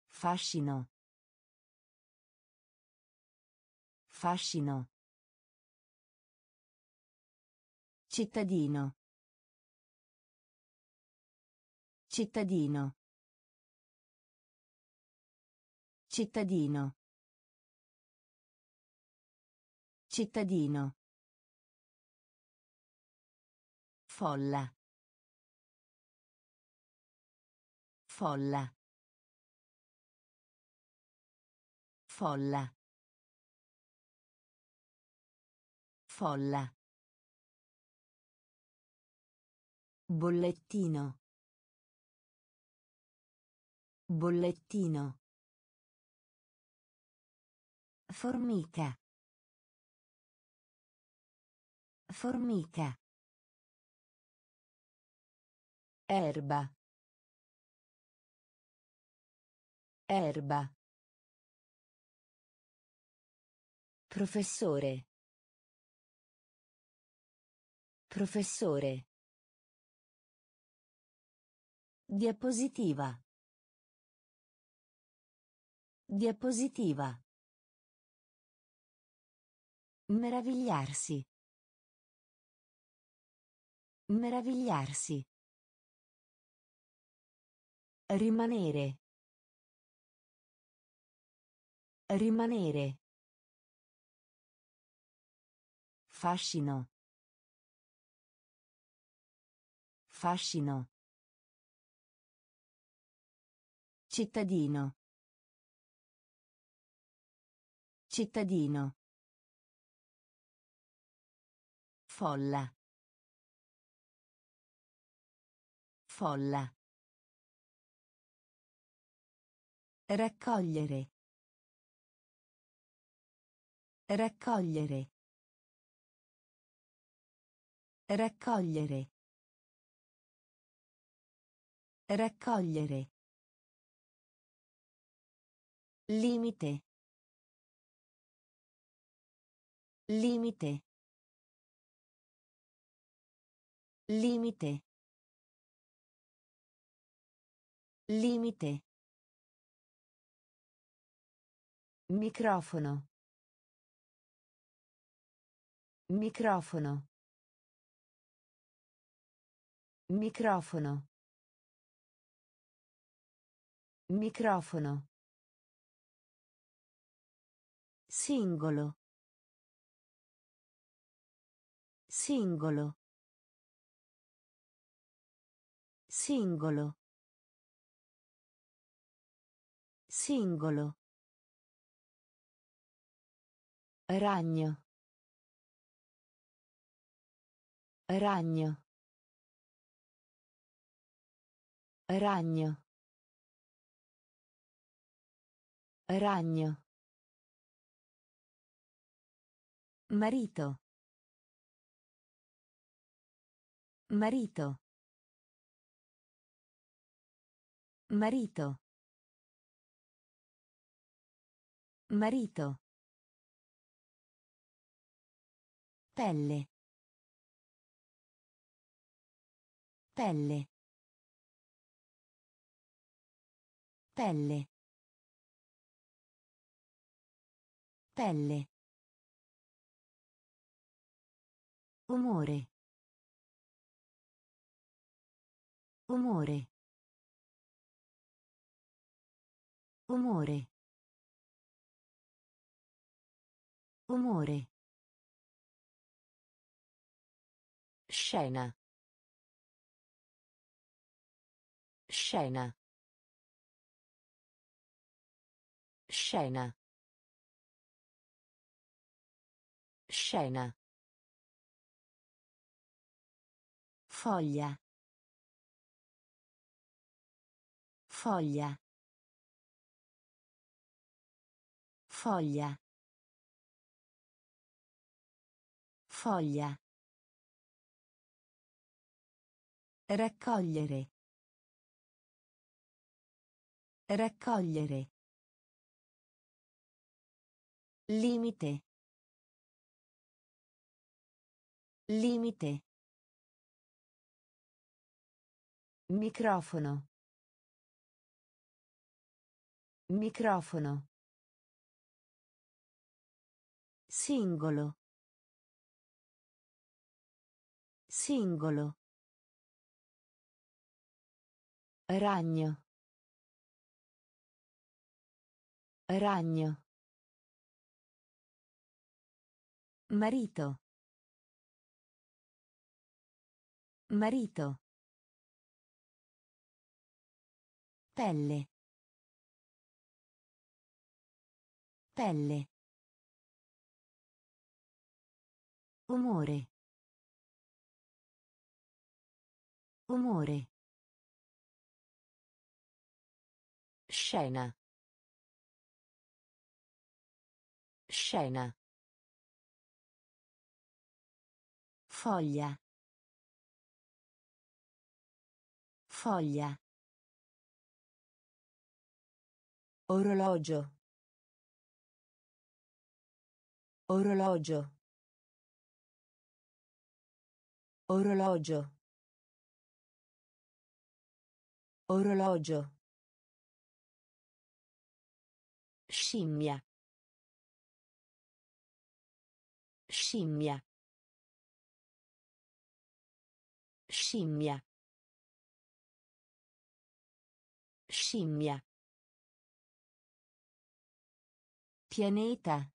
Fascino. Fascino. Cittadino. Cittadino. Cittadino. Cittadino. Folla. Folla. Folla. Folla. Bollettino. Bollettino. Formica. Formica. Erba. Erba. Professore. Professore. Diapositiva. Diapositiva. Meravigliarsi. Meravigliarsi. Rimanere. Rimanere. Fascino. Fascino. Cittadino. Cittadino. Folla. Folla. Raccogliere. Raccogliere. Raccogliere. Raccogliere. Limite. Limite. Limite. Limite. Microfono. Microfono. Microfono. Microfono. Singolo. Singolo. Singolo. Singolo. Ragno. Ragno. Ragno. Ragno. Marito. Marito. Marito. Marito. Pelle. Pelle. Pelle. Pelle. Umore. Umore. Umore. Umore. Scena. Scena. Scena. Scena. Foglia. Foglia. Foglia. Foglia. Raccogliere. Raccogliere. Limite. Limite. Microfono. Microfono. Singolo. Singolo. Ragno. Ragno. Marito. Marito. Pelle. Pelle. Umore. Umore. Scena. Scena. Foglia. Foglia. Orologio. Orologio. Orologio. Orologio. Scimmia. Scimmia. Scimmia. Scimmia. Pianeta.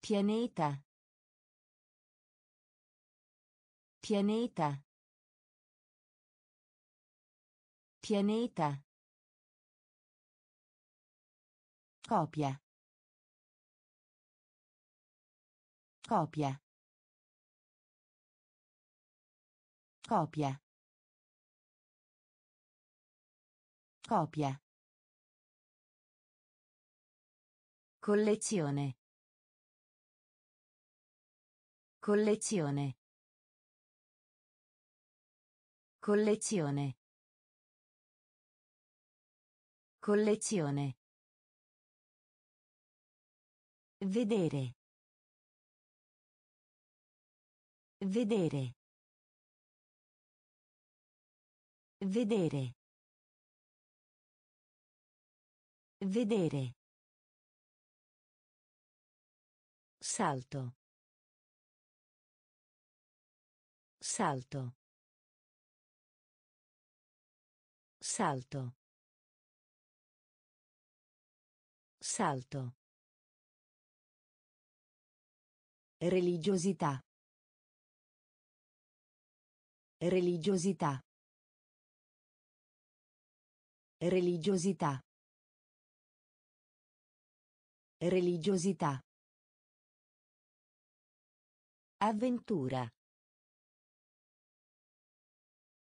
Pianeta. Pianeta. Pianeta. Copia. Copia. Copia. Copia. Collezione. Collezione. Collezione. Collezione. Vedere. Vedere. Vedere. Vedere. Salto. Salto. Salto. Salto. Religiosità. Religiosità. Religiosità. Religiosità. Avventura.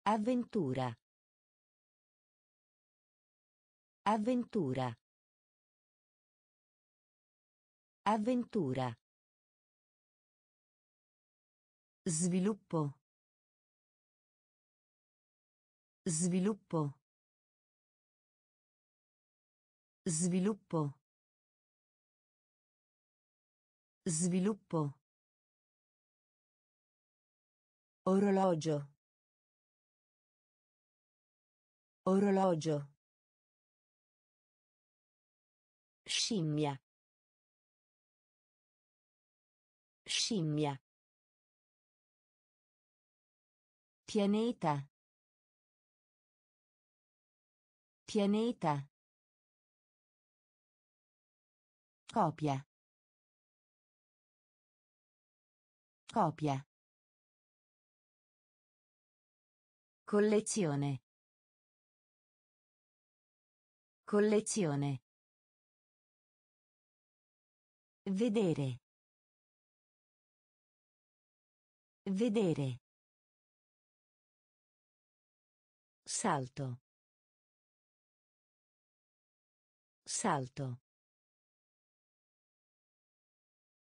Avventura. Avventura. Avventura. Sviluppo. Sviluppo. Sviluppo. Sviluppo. Orologio. Orologio. Scimmia. Scimmia. Pianeta. Pianeta. Copia. Copia. Collezione. Collezione. Vedere. Vedere. Salto. Salto.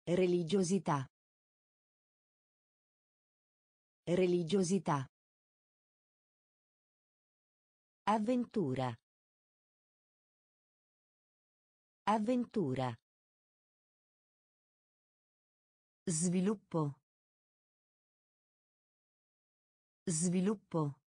Religiosità. Religiosità. Avventura. Avventura. Sviluppo. Sviluppo.